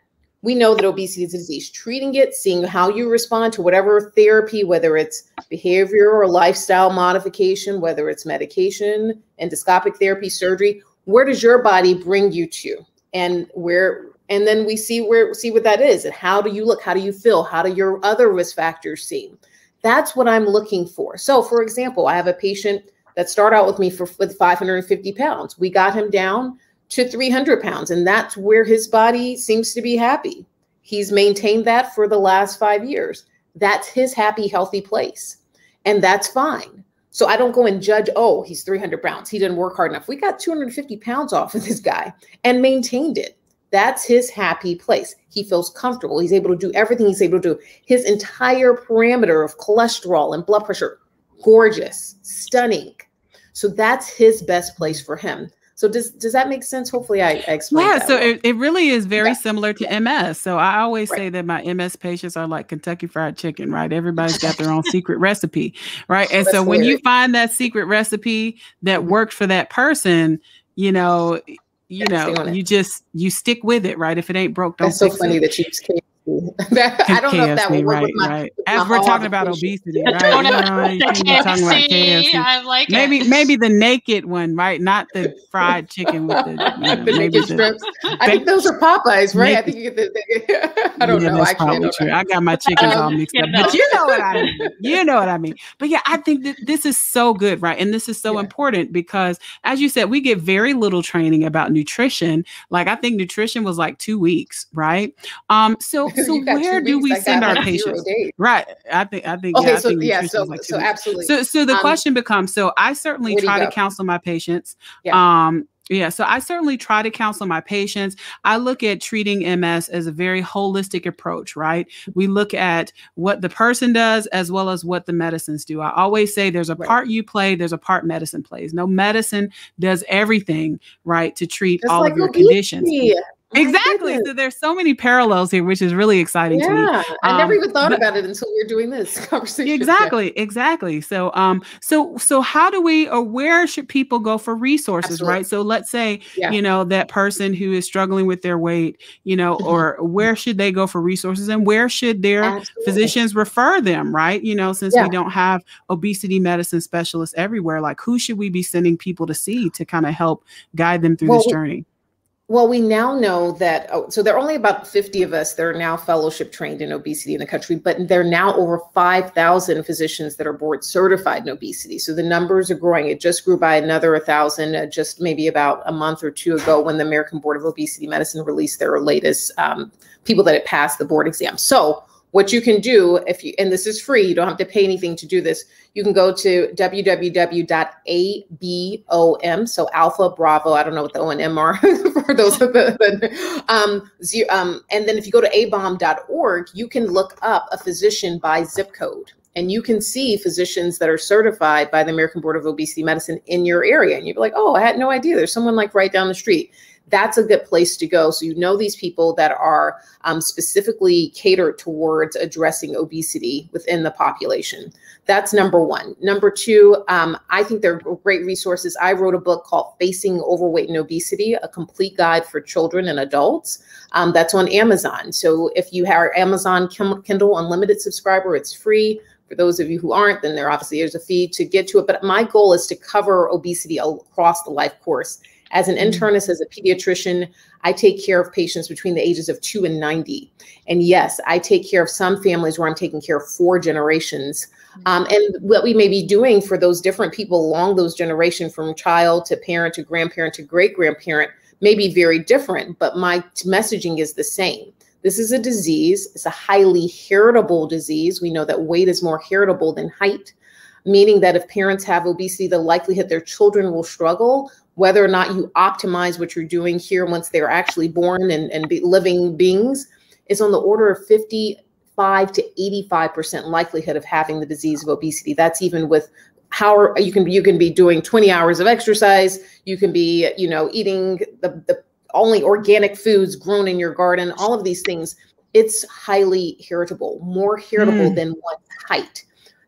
B: we know that obesity is a disease. Treating it, seeing how you respond to whatever therapy, whether it's behavior or lifestyle modification, whether it's medication, endoscopic therapy, surgery, where does your body bring you to? And where and then we see where see what that is and how do you look? How do you feel? How do your other risk factors seem? That's what I'm looking for. So, for example, I have a patient that started out with me for with 550 pounds. We got him down to 300 pounds. And that's where his body seems to be happy. He's maintained that for the last five years. That's his happy, healthy place. And that's fine. So I don't go and judge, oh, he's 300 pounds. He didn't work hard enough. We got 250 pounds off of this guy and maintained it. That's his happy place. He feels comfortable. He's able to do everything he's able to do. His entire parameter of cholesterol and blood pressure, gorgeous, stunning. So that's his best place for him. So does does that make sense? Hopefully, I, I explained.
A: Yeah, so it, it really is very yeah. similar to MS. So I always right. say that my MS patients are like Kentucky Fried Chicken, right? Everybody's got their own secret recipe, right? [laughs] And so when you find that secret recipe that mm-hmm. worked for that person, you know, you yeah, know, you just you stick with it, right? If it ain't broke, don't.
B: That's so funny it. that you just [laughs] I don't know if that would work
A: right,
B: with my,
A: right. As we're talking about obesity, right? You know, you talking
C: about [laughs] KFC. I like
A: maybe it. maybe the naked one, right? Not the fried [laughs] chicken with the, you know,
B: the
A: maybe the,
B: strips. I think those are Popeyes, right? Naked. I think you get the. I don't
A: yeah,
B: know.
A: That's Actually, probably true. I got my chickens all mixed up, but you know what I mean. You know what I mean. But yeah, I think that this is so good, right? And this is so yeah. important because, as you said, we get very little training about nutrition. Like I think nutrition was like two weeks, right? Um, so so where do we send our patients? Right. I think I think
B: okay,
A: yeah,
B: so,
A: I think
B: yeah, so, like so absolutely.
A: So so the um, question becomes so I certainly try to counsel my patients. Yeah. Um yeah, so I certainly try to counsel my patients. I look at treating MS as a very holistic approach, right? We look at what the person does as well as what the medicines do. I always say there's a right. part you play, there's a part medicine plays. No medicine does everything, right, to treat Just all like of your obesity. conditions. Exactly. So there's so many parallels here, which is really exciting
B: yeah,
A: to me.
B: Yeah, I never um, even thought but, about it until we are doing this [laughs] conversation.
A: Exactly, yeah. exactly. So, um, so so how do we or where should people go for resources, Absolutely. right? So let's say yeah. you know that person who is struggling with their weight, you know, mm-hmm. or where should they go for resources, and where should their Absolutely. physicians refer them, right? You know, since we don't have obesity medicine specialists everywhere, like who should we be sending people to see to kind of help guide them through well, this journey?
B: Well, we now know that, oh, so there are only about 50 of us that are now fellowship trained in obesity in the country, but there are now over 5,000 physicians that are board certified in obesity. So the numbers are growing. It just grew by another 1,000 uh, just maybe about a month or two ago when the American Board of Obesity Medicine released their latest um, people that had passed the board exam. So what you can do if you and this is free you don't have to pay anything to do this. You can go to www.abom so alpha bravo i don't know what the o and m are [laughs] for those of the, the um, um, and then if you go to abom.org you can look up a physician by zip code. And you can see physicians that are certified by the american board of obesity medicine in your area. And you'd be like oh i had no idea. There's someone like right down the street that's a good place to go. So you know these people that are um, specifically catered towards addressing obesity within the population. That's number one. Number two, um, I think they're great resources. I wrote a book called Facing Overweight and Obesity, a complete guide for children and adults. Um, that's on Amazon. So if you have Amazon Kindle Unlimited subscriber, it's free. For those of you who aren't, then there obviously is a fee to get to it. But my goal is to cover obesity across the life course as an mm-hmm. internist, as a pediatrician, I take care of patients between the ages of two and 90. And yes, I take care of some families where I'm taking care of four generations. Mm-hmm. Um, and what we may be doing for those different people along those generations, from child to parent to grandparent to great grandparent, may be very different, but my messaging is the same. This is a disease, it's a highly heritable disease. We know that weight is more heritable than height, meaning that if parents have obesity, the likelihood their children will struggle whether or not you optimize what you're doing here once they're actually born and, and be living beings is on the order of 55 to 85% likelihood of having the disease of obesity. That's even with how you can you can be doing 20 hours of exercise, you can be, you know, eating the, the only organic foods grown in your garden, all of these things. It's highly heritable, more heritable mm. than one height.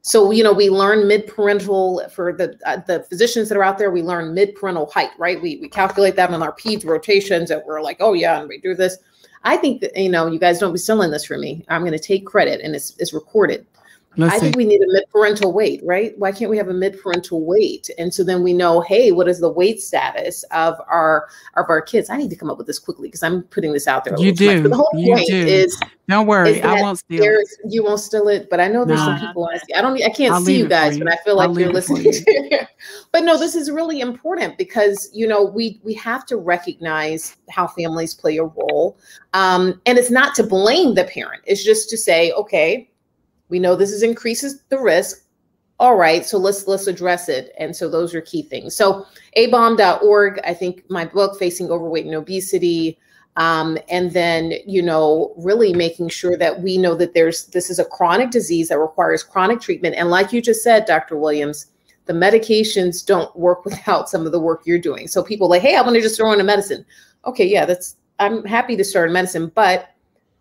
B: So, you know, we learn mid-parental for the uh, the physicians that are out there, we learn mid-parental height, right? We, we calculate that on our peds rotations that we're like, oh yeah, and we do this. I think that, you know, you guys don't be selling this for me. I'm going to take credit and it's, it's recorded. Let's I see. think we need a mid-parental weight, right? Why can't we have a mid-parental weight? And so then we know, hey, what is the weight status of our of our kids? I need to come up with this quickly because I'm putting this out there.
A: You do.
B: The whole point is
A: don't worry, I won't steal it.
B: You won't steal it, but I know there's nah. some people. I, see. I don't. I can't I'll see you guys, you. but I feel like you're listening. You. [laughs] but no, this is really important because you know we we have to recognize how families play a role, um, and it's not to blame the parent. It's just to say, okay, we know this is increases the risk. All right, so let's let's address it. And so those are key things. So abom.org, I think my book, Facing Overweight and Obesity, um, and then you know really making sure that we know that there's this is a chronic disease that requires chronic treatment. And like you just said, Dr. Williams, the medications don't work [laughs] without some of the work you're doing. So people like, hey, I want to just throw in a medicine. Okay, yeah, that's I'm happy to start a medicine, but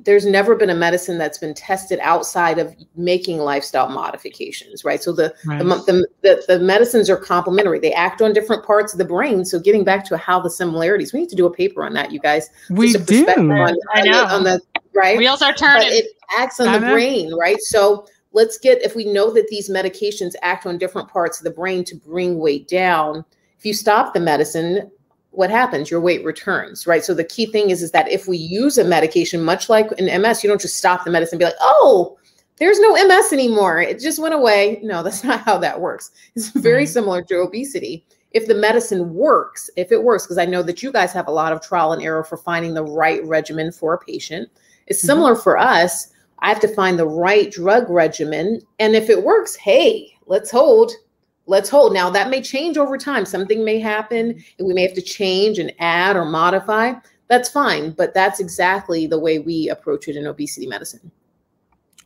B: there's never been a medicine that's been tested outside of making lifestyle modifications, right? So the, right. the, the, the, medicines are complementary. They act on different parts of the brain. So getting back to how the similarities, we need to do a paper on that, you guys.
A: We do.
C: On, I know.
B: On the, right?
C: Wheels are turning.
B: But it acts on I the know. brain, right? So let's get, if we know that these medications act on different parts of the brain to bring weight down, if you stop the medicine, what happens? Your weight returns, right? So the key thing is, is that if we use a medication, much like in MS, you don't just stop the medicine and be like, oh, there's no MS anymore. It just went away. No, [laughs] that's not how that works. It's very mm-hmm. similar to obesity. If the medicine works, if it works, because I know that you guys have a lot of trial and error for finding the right regimen for a patient. It's mm-hmm. similar mm-hmm. for us. I have to find the right drug regimen. And if it works, hey, let's hold let's hold. Now that may change over time. Something may happen and we may have to change and add or modify. That's fine, but that's exactly the way we approach it in obesity medicine.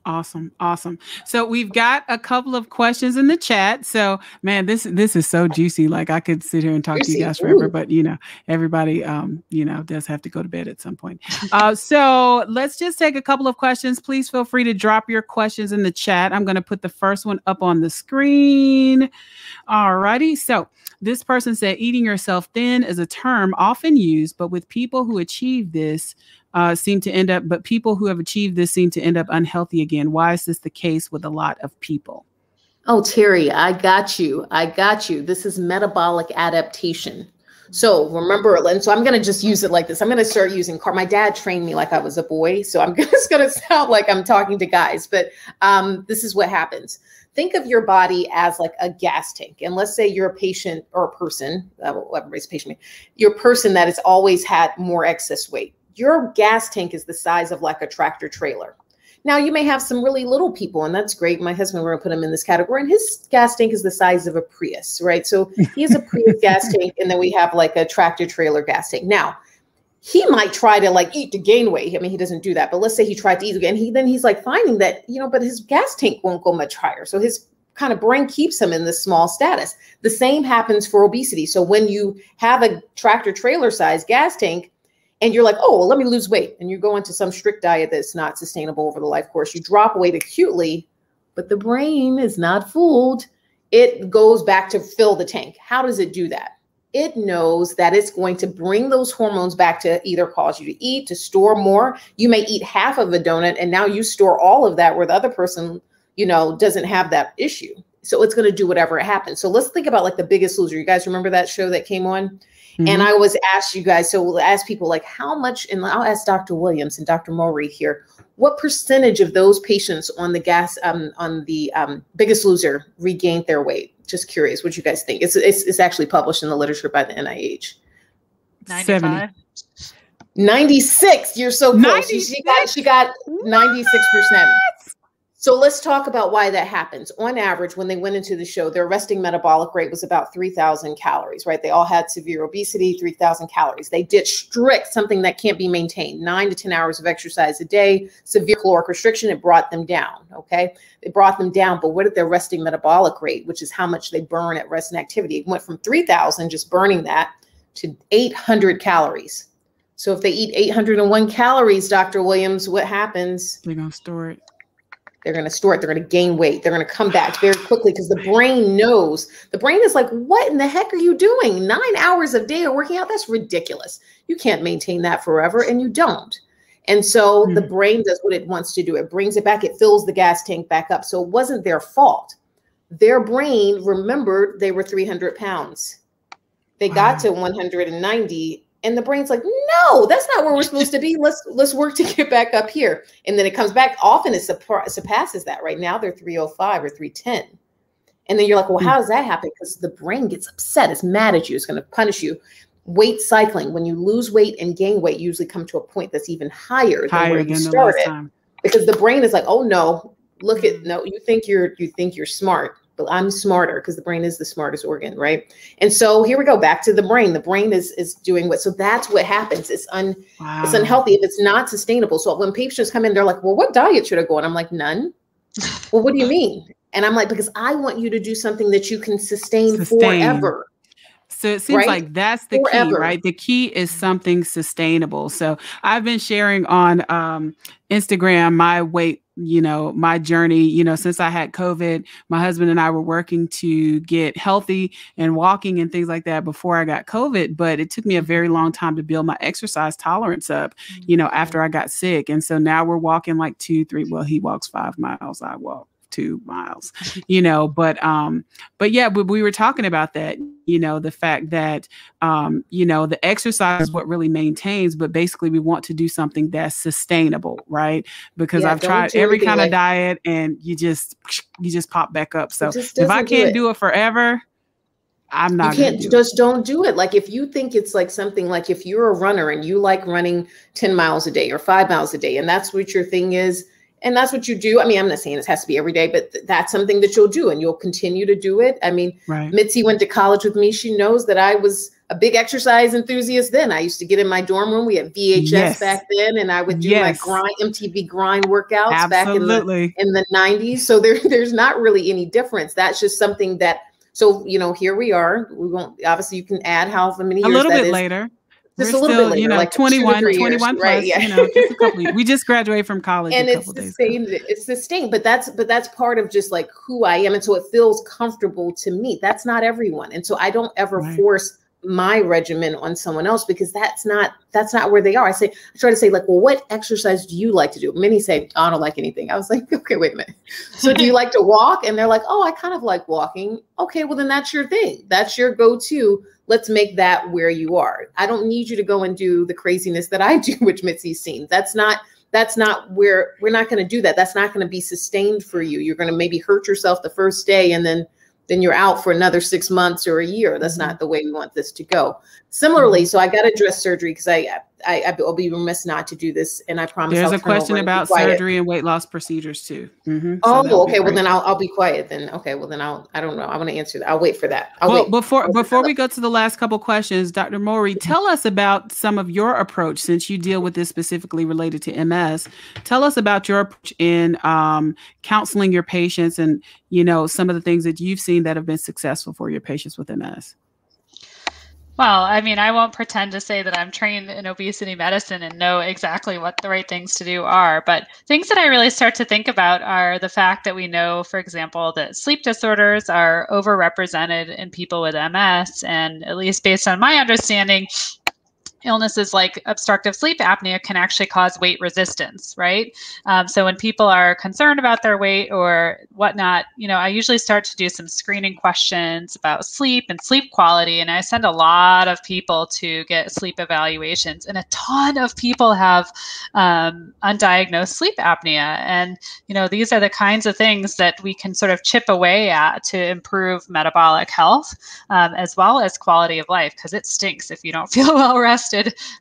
A: Awesome. Awesome. So we've got a couple of questions in the chat. So man, this this is so juicy. Like I could sit here and talk juicy. to you guys forever, but you know, everybody um, you know, does have to go to bed at some point. Uh so let's just take a couple of questions. Please feel free to drop your questions in the chat. I'm gonna put the first one up on the screen. All righty. So this person said eating yourself thin is a term often used, but with people who achieve this, uh, seem to end up, but people who have achieved this seem to end up unhealthy again. Why is this the case with a lot of people?
B: Oh, Terry, I got you. I got you. This is metabolic adaptation. So remember, and so I'm going to just use it like this. I'm going to start using car. My dad trained me like I was a boy. So I'm [laughs] just going to sound like I'm talking to guys, but um, this is what happens. Think of your body as like a gas tank. And let's say you're a patient or a person, uh, everybody's patient, you're a person that has always had more excess weight your gas tank is the size of like a tractor trailer. Now you may have some really little people, and that's great. My husband, we're gonna put him in this category, and his gas tank is the size of a Prius, right? So [laughs] he has a Prius gas tank, and then we have like a tractor trailer gas tank. Now he might try to like eat to gain weight. I mean, he doesn't do that, but let's say he tried to eat again. He then he's like finding that, you know, but his gas tank won't go much higher. So his kind of brain keeps him in this small status. The same happens for obesity. So when you have a tractor trailer size gas tank and you're like, oh, well, let me lose weight, and you go into some strict diet that's not sustainable over the life course, you drop weight acutely, but the brain is not fooled. It goes back to fill the tank. How does it do that? it knows that it's going to bring those hormones back to either cause you to eat, to store more. You may eat half of a donut and now you store all of that where the other person, you know, doesn't have that issue. So it's going to do whatever it happens. So let's think about like the biggest loser. You guys remember that show that came on? Mm-hmm. And I always ask you guys, so we'll ask people like how much, and I'll ask Dr. Williams and Dr. Mowry here, what percentage of those patients on the gas um, on the um, biggest loser regained their weight? Just curious, what you guys think? It's, it's, it's actually published in the literature by the NIH.
C: 95.
B: 96. You're so close. She got she got 96%. So let's talk about why that happens. On average, when they went into the show, their resting metabolic rate was about 3,000 calories, right? They all had severe obesity, 3,000 calories. They did strict, something that can't be maintained, nine to 10 hours of exercise a day, severe caloric restriction, it brought them down, okay? It brought them down, but what did their resting metabolic rate, which is how much they burn at rest and activity? It went from 3,000, just burning that, to 800 calories. So if they eat 801 calories, Dr. Williams, what happens?
A: They're going to store it
B: they're going to store it. They're going to gain weight. They're going to come back very quickly because the brain knows. The brain is like, what in the heck are you doing? Nine hours a day of working out? That's ridiculous. You can't maintain that forever, and you don't. And so mm-hmm. the brain does what it wants to do. It brings it back. It fills the gas tank back up. So it wasn't their fault. Their brain remembered they were 300 pounds. They wow. got to 190 and the brain's like no that's not where we're supposed to be. Let's let's work to get back up here. And then it comes back. Often it surpasses that. Right now they're 305 or 310 and then you're like well how does that happen? Because the brain gets upset. It's mad at you. It's going to punish you. Weight cycling. When you lose weight and gain weight usually come to a point that's even higher, higher than where you started. because the brain is like oh no. Look at no you think you're you think you're smart I'm smarter because the brain is the smartest organ, right? And so here we go back to the brain. The brain is is doing what. So that's what happens. It's un wow. it's unhealthy if it's not sustainable. So when patients come in, they're like, "Well, what diet should I go on?" I'm like, "None." [laughs] well, what do you mean? And I'm like, because I want you to do something that you can sustain, sustain. forever.
A: So it seems right? like that's the Forever. key, right? The key is something sustainable. So I've been sharing on um, Instagram my weight you know, my journey, you know, since I had COVID, my husband and I were working to get healthy and walking and things like that before I got COVID. But it took me a very long time to build my exercise tolerance up, you know, after mm-hmm. I got sick. And so now we're walking like two, three, well, he walks five miles, I walk two miles [laughs] you know but um but yeah we, we were talking about that you know the fact that um you know the exercise is what really maintains but basically we want to do something that's sustainable right because yeah, i've tried every kind like, of diet and you just you just pop back up so if i can't do it. do it forever I'm not.
B: You can't do just it. don't do it. Like if you think it's like something like if you're a runner and you like running 10 miles a day or five miles a day, and that's what your thing is, and that's what you do. I mean, I'm not saying it has to be every day, but th- that's something that you'll do and you'll continue to do it. I mean, right. Mitzi went to college with me. She knows that I was a big exercise enthusiast then. I used to get in my dorm room. We had VHS yes. back then, and I would do yes. my grind MTV grind workouts Absolutely. back in the, in the 90s. So there, [laughs] there's not really any difference. That's just something that so you know, here we are. We won't obviously you can add how many years
A: a little bit is. later
B: just We're a little still, bit later,
A: you know,
B: like
A: 21, 21 plus, right, yeah. you know, just a couple, we just graduated from college
B: and it's sustained, it's sustained, but that's, but that's part of just like who I am. And so it feels comfortable to me. That's not everyone. And so I don't ever right. force my regimen on someone else because that's not that's not where they are. I say I try to say like, well, what exercise do you like to do? Many say oh, I don't like anything. I was like, [laughs] okay, wait a minute. So do you [laughs] like to walk? And they're like, oh, I kind of like walking. Okay, well then that's your thing. That's your go-to. Let's make that where you are. I don't need you to go and do the craziness that I [laughs] do, which Mitzi's seen. That's not that's not where we're not going to do that. That's not going to be sustained for you. You're going to maybe hurt yourself the first day and then then you're out for another six months or a year. That's mm-hmm. not the way we want this to go. Similarly, mm-hmm. so I got a dress surgery because I I, will be remiss not to do this, and I promise.
A: There's I'll a question about surgery and weight loss procedures too.
B: Mm-hmm. Oh, so okay. Well, then I'll, I'll be quiet. Then okay. Well, then I'll. I don't know. I want to answer that. I'll wait for that. I'll
A: well,
B: wait.
A: before before we go to the last couple questions, Dr. Mowry, tell us about some of your approach since you deal with this specifically related to MS. Tell us about your approach in um, counseling your patients, and you know some of the things that you've seen that have been successful for your patients with MS.
C: Well, I mean, I won't pretend to say that I'm trained in obesity medicine and know exactly what the right things to do are. But things that I really start to think about are the fact that we know, for example, that sleep disorders are overrepresented in people with MS. And at least based on my understanding, illnesses like obstructive sleep apnea can actually cause weight resistance, right? Um, so when people are concerned about their weight or whatnot, you know, I usually start to do some screening questions about sleep and sleep quality. And I send a lot of people to get sleep evaluations, and a ton of people have um, undiagnosed sleep apnea. And, you know, these are the kinds of things that we can sort of chip away at to improve metabolic health um, as well as quality of life, because it stinks if you don't [laughs] feel well rested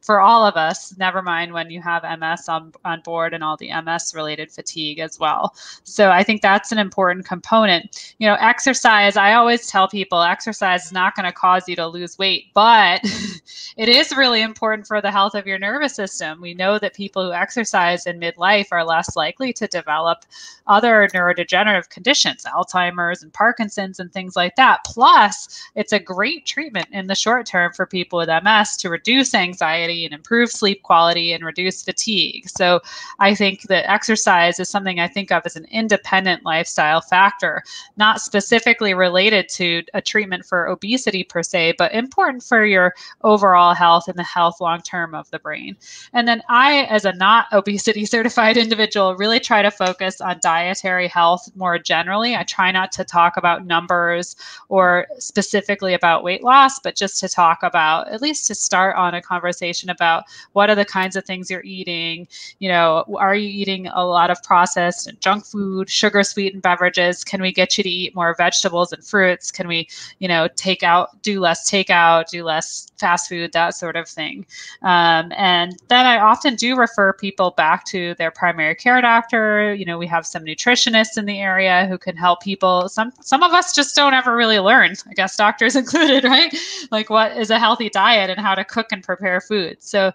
C: for all of us, never mind when you have MS on, on board and all the MS related fatigue as well. So I think that's an important component. You know, exercise, I always tell people exercise is not going to cause you to lose weight, but [laughs] it is really important for the health of your nervous system. We know that people who exercise in midlife are less likely to develop other neurodegenerative conditions, Alzheimer's and Parkinson's and things like that. Plus, it's a great treatment in the short term for people with MS to reduce anxiety and improve sleep quality and reduce fatigue. So I think that exercise is something I think of as an independent lifestyle factor, not specifically related to a treatment for obesity per se, but important for your overall health and the health long term of the brain. And then I, as a not [laughs] obesity certified individual, really try to focus on dietary health more generally. I try not to talk about numbers or specifically about weight loss, but just to talk about, at least to start on a conversation about what are the kinds of things you're eating. You know, are you eating a lot of processed junk food, sugar sweetened beverages? Can we get you to eat more vegetables and fruits? Can we, you know, take out, do less takeout, do less fast food, that sort of thing. Um, and then I often do refer people back to their primary care doctor. You know, we have some nutritionists in the area who can help people. Some some of us just don't ever really learn, I guess doctors [laughs] included, right? Like what is a healthy diet and how to cook and prepare food. So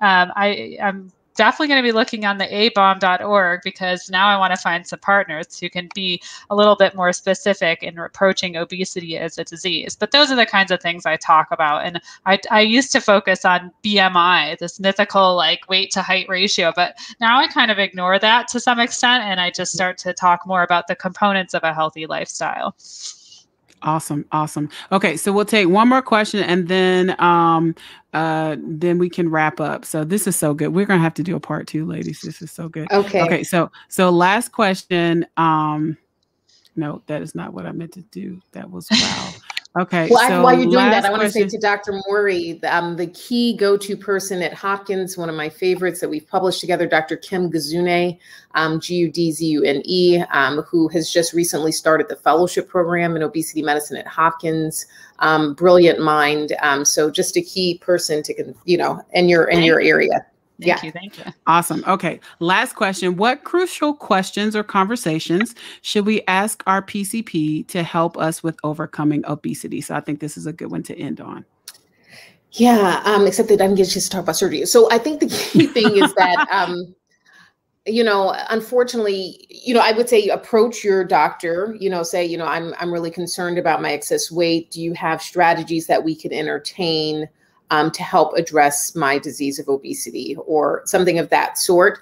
C: um, I, I'm definitely going to be looking on the abom.org because now I want to find some partners who can be a little bit more specific in approaching obesity as a disease. But those are the kinds of things I talk about. And I, I used to focus on BMI, this mythical like weight to height ratio, but now I kind of ignore that to some extent and I just start to talk more about the components of a healthy lifestyle.
A: Awesome, awesome. Okay, so we'll take one more question and then um uh then we can wrap up. So this is so good. We're going to have to do a part 2, ladies. This is so good.
B: Okay.
A: Okay, so so last question um no, that is not what I meant to do. That was wow. [laughs] Okay.
B: Well, so while you're doing that, I want to say to Dr. Mowry, um, the key go-to person at Hopkins, one of my favorites that we've published together, Dr. Kim Gudzune, um, G-U-D-Z-U-N-E, um, who has just recently started the fellowship program in obesity medicine at Hopkins. Um, brilliant mind. Um, so just a key person to, you know, in your in your area.
C: Thank yeah. you. Thank you.
A: Awesome. Okay. Last question. What crucial questions or conversations should we ask our PCP to help us with overcoming obesity? So I think this is a good one to end on.
B: Yeah, um, except that I didn't get to talk about surgery. So I think the key [laughs] thing is that, um, you know, unfortunately, you know, I would say approach your doctor. You know, say, you know, I'm I'm really concerned about my excess weight. Do you have strategies that we could entertain? Um, to help address my disease of obesity or something of that sort.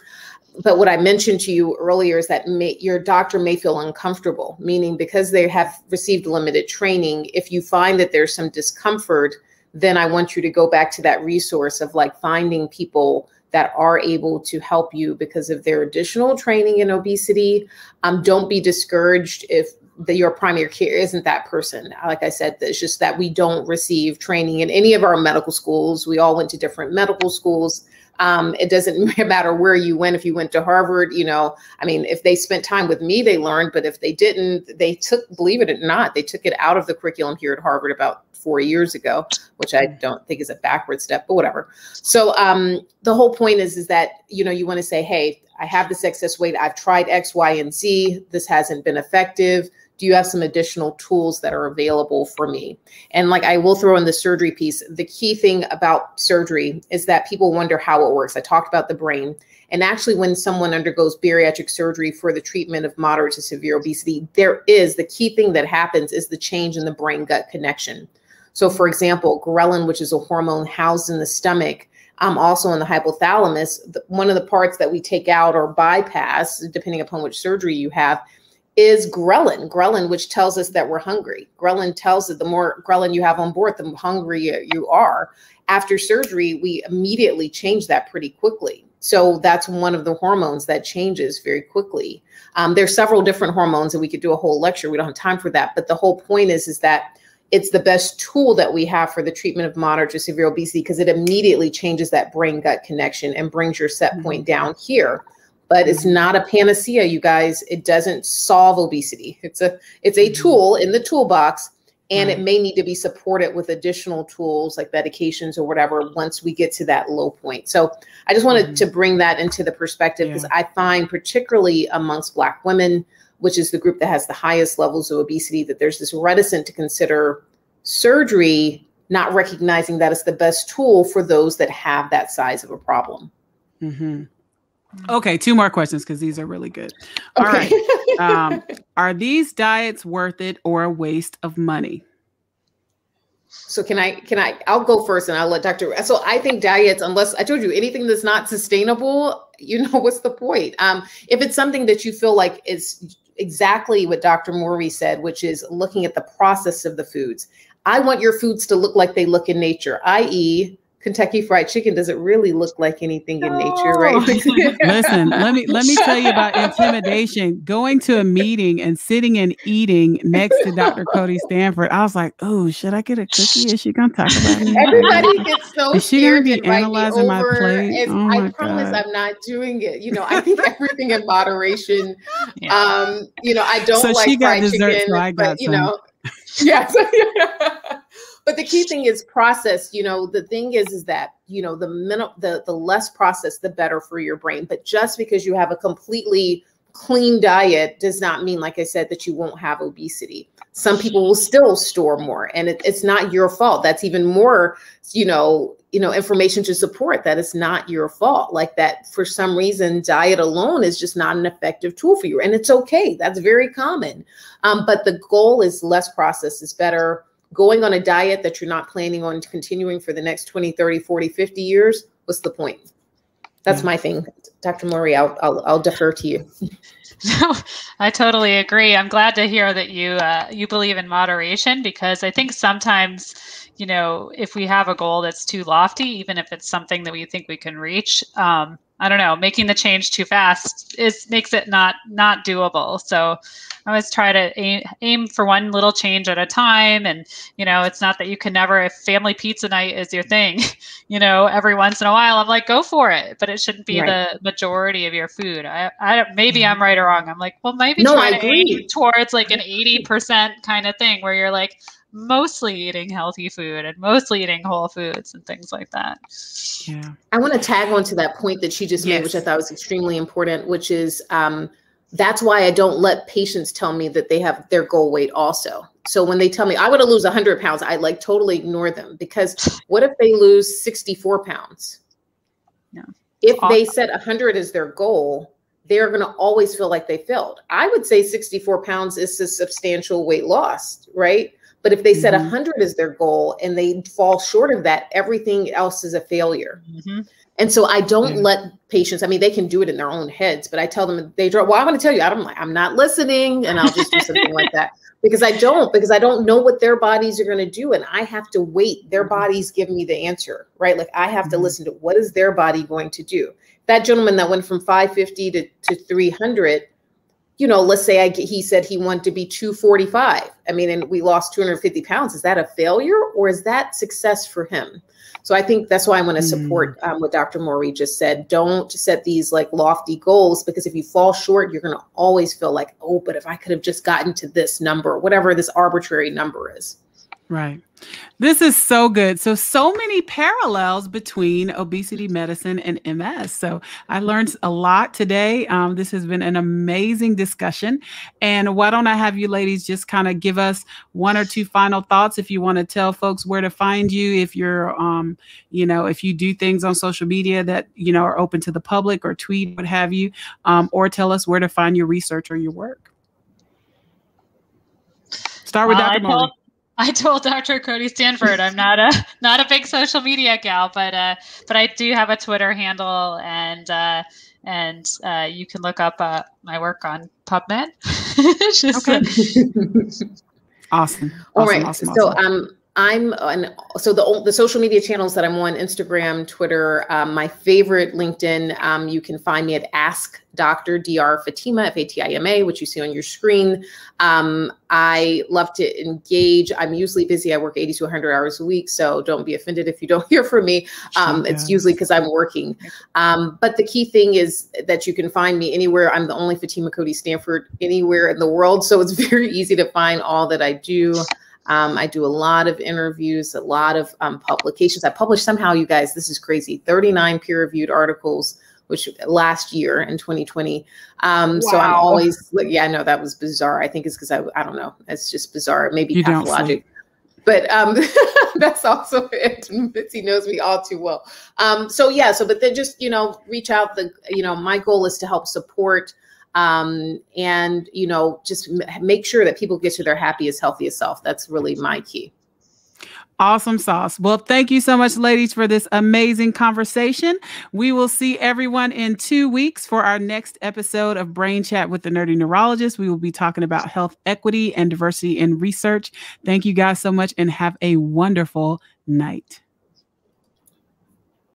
B: But what I mentioned to you earlier is that may, your doctor may feel uncomfortable, meaning because they have received limited training, if you find that there's some discomfort, then I want you to go back to that resource of like finding people that are able to help you because of their additional training in obesity. Um, don't be discouraged if that your primary care isn't that person. Like I said, it's just that we don't receive training in any of our medical schools. We all went to different medical schools. Um, it doesn't [laughs] matter where you went. If you went to Harvard, you know, I mean, if they spent time with me, they learned. But if they didn't, they took, believe it or not, they took it out of the curriculum here at Harvard about four years ago, which I don't think is a backward step, but whatever. So um, the whole point is, is that you know you want to say, hey, I have this excess weight. I've tried X, Y, and Z. This hasn't been effective do you have some additional tools that are available for me? And like i will throw in the surgery piece. The key thing about surgery is that people wonder how it works. I talked about the brain. And actually when someone undergoes bariatric surgery for the treatment of moderate to severe obesity there is the key thing that happens is the change in the brain gut connection. So for example ghrelin which is a hormone housed in the stomach um, also in the hypothalamus one of the parts that we take out or bypass depending upon which surgery you have is ghrelin. Ghrelin, which tells us that we're hungry. Ghrelin tells us the more ghrelin you have on board, the hungrier you are. After surgery, we immediately change that pretty quickly. So that's one of the hormones that changes very quickly. Um, there's several different hormones, and we could do a whole lecture. We don't have time for that. But the whole point is, is that it's the best tool that we have for the treatment of moderate to severe obesity because it immediately changes that brain gut connection and brings your set mm-hmm. point down here but it's not a panacea you guys it doesn't solve obesity it's a it's a mm-hmm. tool in the toolbox and it may need to be supported with additional tools like medications or whatever once we get to that low point so i just wanted mm-hmm. to bring that into the perspective because yeah. i find particularly amongst black women which is the group that has the highest levels of obesity that there's this reticent to consider surgery not recognizing that it's the best tool for those that have that size of a problem
A: mm-hmm. Okay, two more questions because these are really good. All okay. right, [laughs] um, are these diets worth it or a waste of money?
B: So can I can I I'll go first and I'll let Dr. So I think diets, unless I told you anything that's not sustainable, you know [laughs] what's the point? Um, if it's something that you feel like is exactly what Dr. Mowry said, which is looking at the process of the foods. I want your foods to look like they look in nature, i.e., Kentucky Fried Chicken doesn't really look like anything in nature, right? [laughs]
A: Listen, let me let me tell you about intimidation. Going to a meeting and sitting and eating next to Dr. Cody Stanford, I was like, "Oh, should I get a cookie? Is she gonna talk about me?
B: Everybody gets so Is she gonna be analyzing my plate? Oh my I promise God. I'm not doing it. You know, I think everything in moderation. Yeah. Um, you know, I don't so like fried dessert, chicken, so but you know, [laughs] yes. [laughs] but the key thing is process you know the thing is is that you know the minute the the less processed the better for your brain. But just because you have a completely clean diet does not mean like i said that you won't have obesity. Some people will still store more and it, it's not your fault. That's even more you know you know information to support that it's not your fault. Like that for some reason diet alone is just not an effective tool for you and it's okay. That's very common. Um, but the goal is less process is better going on a diet that you're not planning on continuing for the next 20, 30, 40, 50 years, what's the point? That's yeah. my thing. Dr. Mowry, I'll, I'll, I'll defer to you. [laughs]
C: No, I totally agree. I'm glad to hear that you uh, you believe in moderation because I think sometimes, you know, if we have a goal that's too lofty, even if it's something that we think we can reach, um, I don't know, making the change too fast is makes it not not doable. So I always try to aim, aim for one little change at a time. And, you know, it's not that you can never, if family pizza night is your thing, [laughs] you know, every once in a while, I'm like, go for it. But it shouldn't be right. the majority of your food. I, I maybe mm-hmm. I'm right or wrong. I'm like, well, maybe no, try I to agree. aim towards like an 80% kind of thing where you're like, mostly eating healthy food and mostly eating whole foods and things like that.
B: Yeah. I want to tag on to that point that she just yes. made, which I thought was extremely important, which is um, that's why I don't let patients tell me that they have their goal weight also. So when they tell me I want to lose 100 pounds, I like totally ignore them because [laughs] what if they lose 64 pounds? No. If awesome. they set 100 as their goal, they're going to always feel like they failed. I would say 64 pounds is a substantial weight loss, right? But if they set mm-hmm. 100 as their goal and they fall short of that, everything else is a failure. Mm-hmm. And so I don't yeah. let patients, I mean, they can do it in their own heads, but I tell them they draw, well, I'm going to tell you, I'm like, I'm not listening. And I'll just do something like that [laughs] because I don't, because I don't know what their bodies are going to do. And I have to wait. Their mm-hmm. bodies give me the answer, right? Like I have mm-hmm. to listen to what is their body going to do. That gentleman that went from 550 to, to 300, you know, let's say I, he said he wanted to be 245. I mean, and we lost 250 pounds. Is that a failure or is that success for him? So I think that's why I want to support mm. um, what Dr. Mowry just said. Don't set these like lofty goals because if you fall short, you're going to always feel like, oh, but if I could have just gotten to this number, whatever this arbitrary number is.
A: Right. This is so good. So, so many parallels between obesity medicine and MS. So, I learned a lot today. Um, this has been an amazing discussion. And why don't I have you ladies just kind of give us one or two final thoughts if you want to tell folks where to find you, if you're, um, you know, if you do things on social media that, you know, are open to the public or tweet, what have you, um, or tell us where to find your research or your work. Start with Dr. Mowry. [laughs]
C: I told Dr. Cody Stanford I'm not a [laughs] not a big social media gal, but uh, but I do have a Twitter handle, and uh, and uh, you can look up uh, my work on PubMed. [laughs]
A: okay. awesome.
B: All awesome, right. Awesome, so awesome. um, I'm on so the the social media channels that I'm on Instagram, Twitter, um, my favorite LinkedIn. Um, you can find me at Ask Dr. Dr. Fatima F A T I M A, which you see on your screen. Um, I love to engage. I'm usually busy. I work 80 to 100 hours a week, so don't be offended if you don't [laughs] hear from me. Um, it's usually because I'm working. Um, but the key thing is that you can find me anywhere. I'm the only Fatima Cody Stanford anywhere in the world, so it's [laughs] very easy to find all that I do. Um, I do a lot of interviews, a lot of um, publications. I published somehow, you guys, this is crazy, 39 peer reviewed articles, which last year in 2020. Um, wow. So I'm always, yeah, no, that was bizarre. I think it's because I, I don't know, it's just bizarre. Maybe you pathologic. But um, [laughs] that's also [laughs] it. Mitzi knows me all too well. Um, so yeah, so but then just you know reach out. The you know my goal is to help support um, and you know just make sure that people get to their happiest healthiest self that's really my key
A: Awesome sauce. Well, thank you so much, ladies, for this amazing conversation. We will see everyone in two weeks for our next episode of Brain Chat with the Nerdy Neurologist. We will be talking about health equity and diversity in research. Thank you guys so much and have a wonderful night.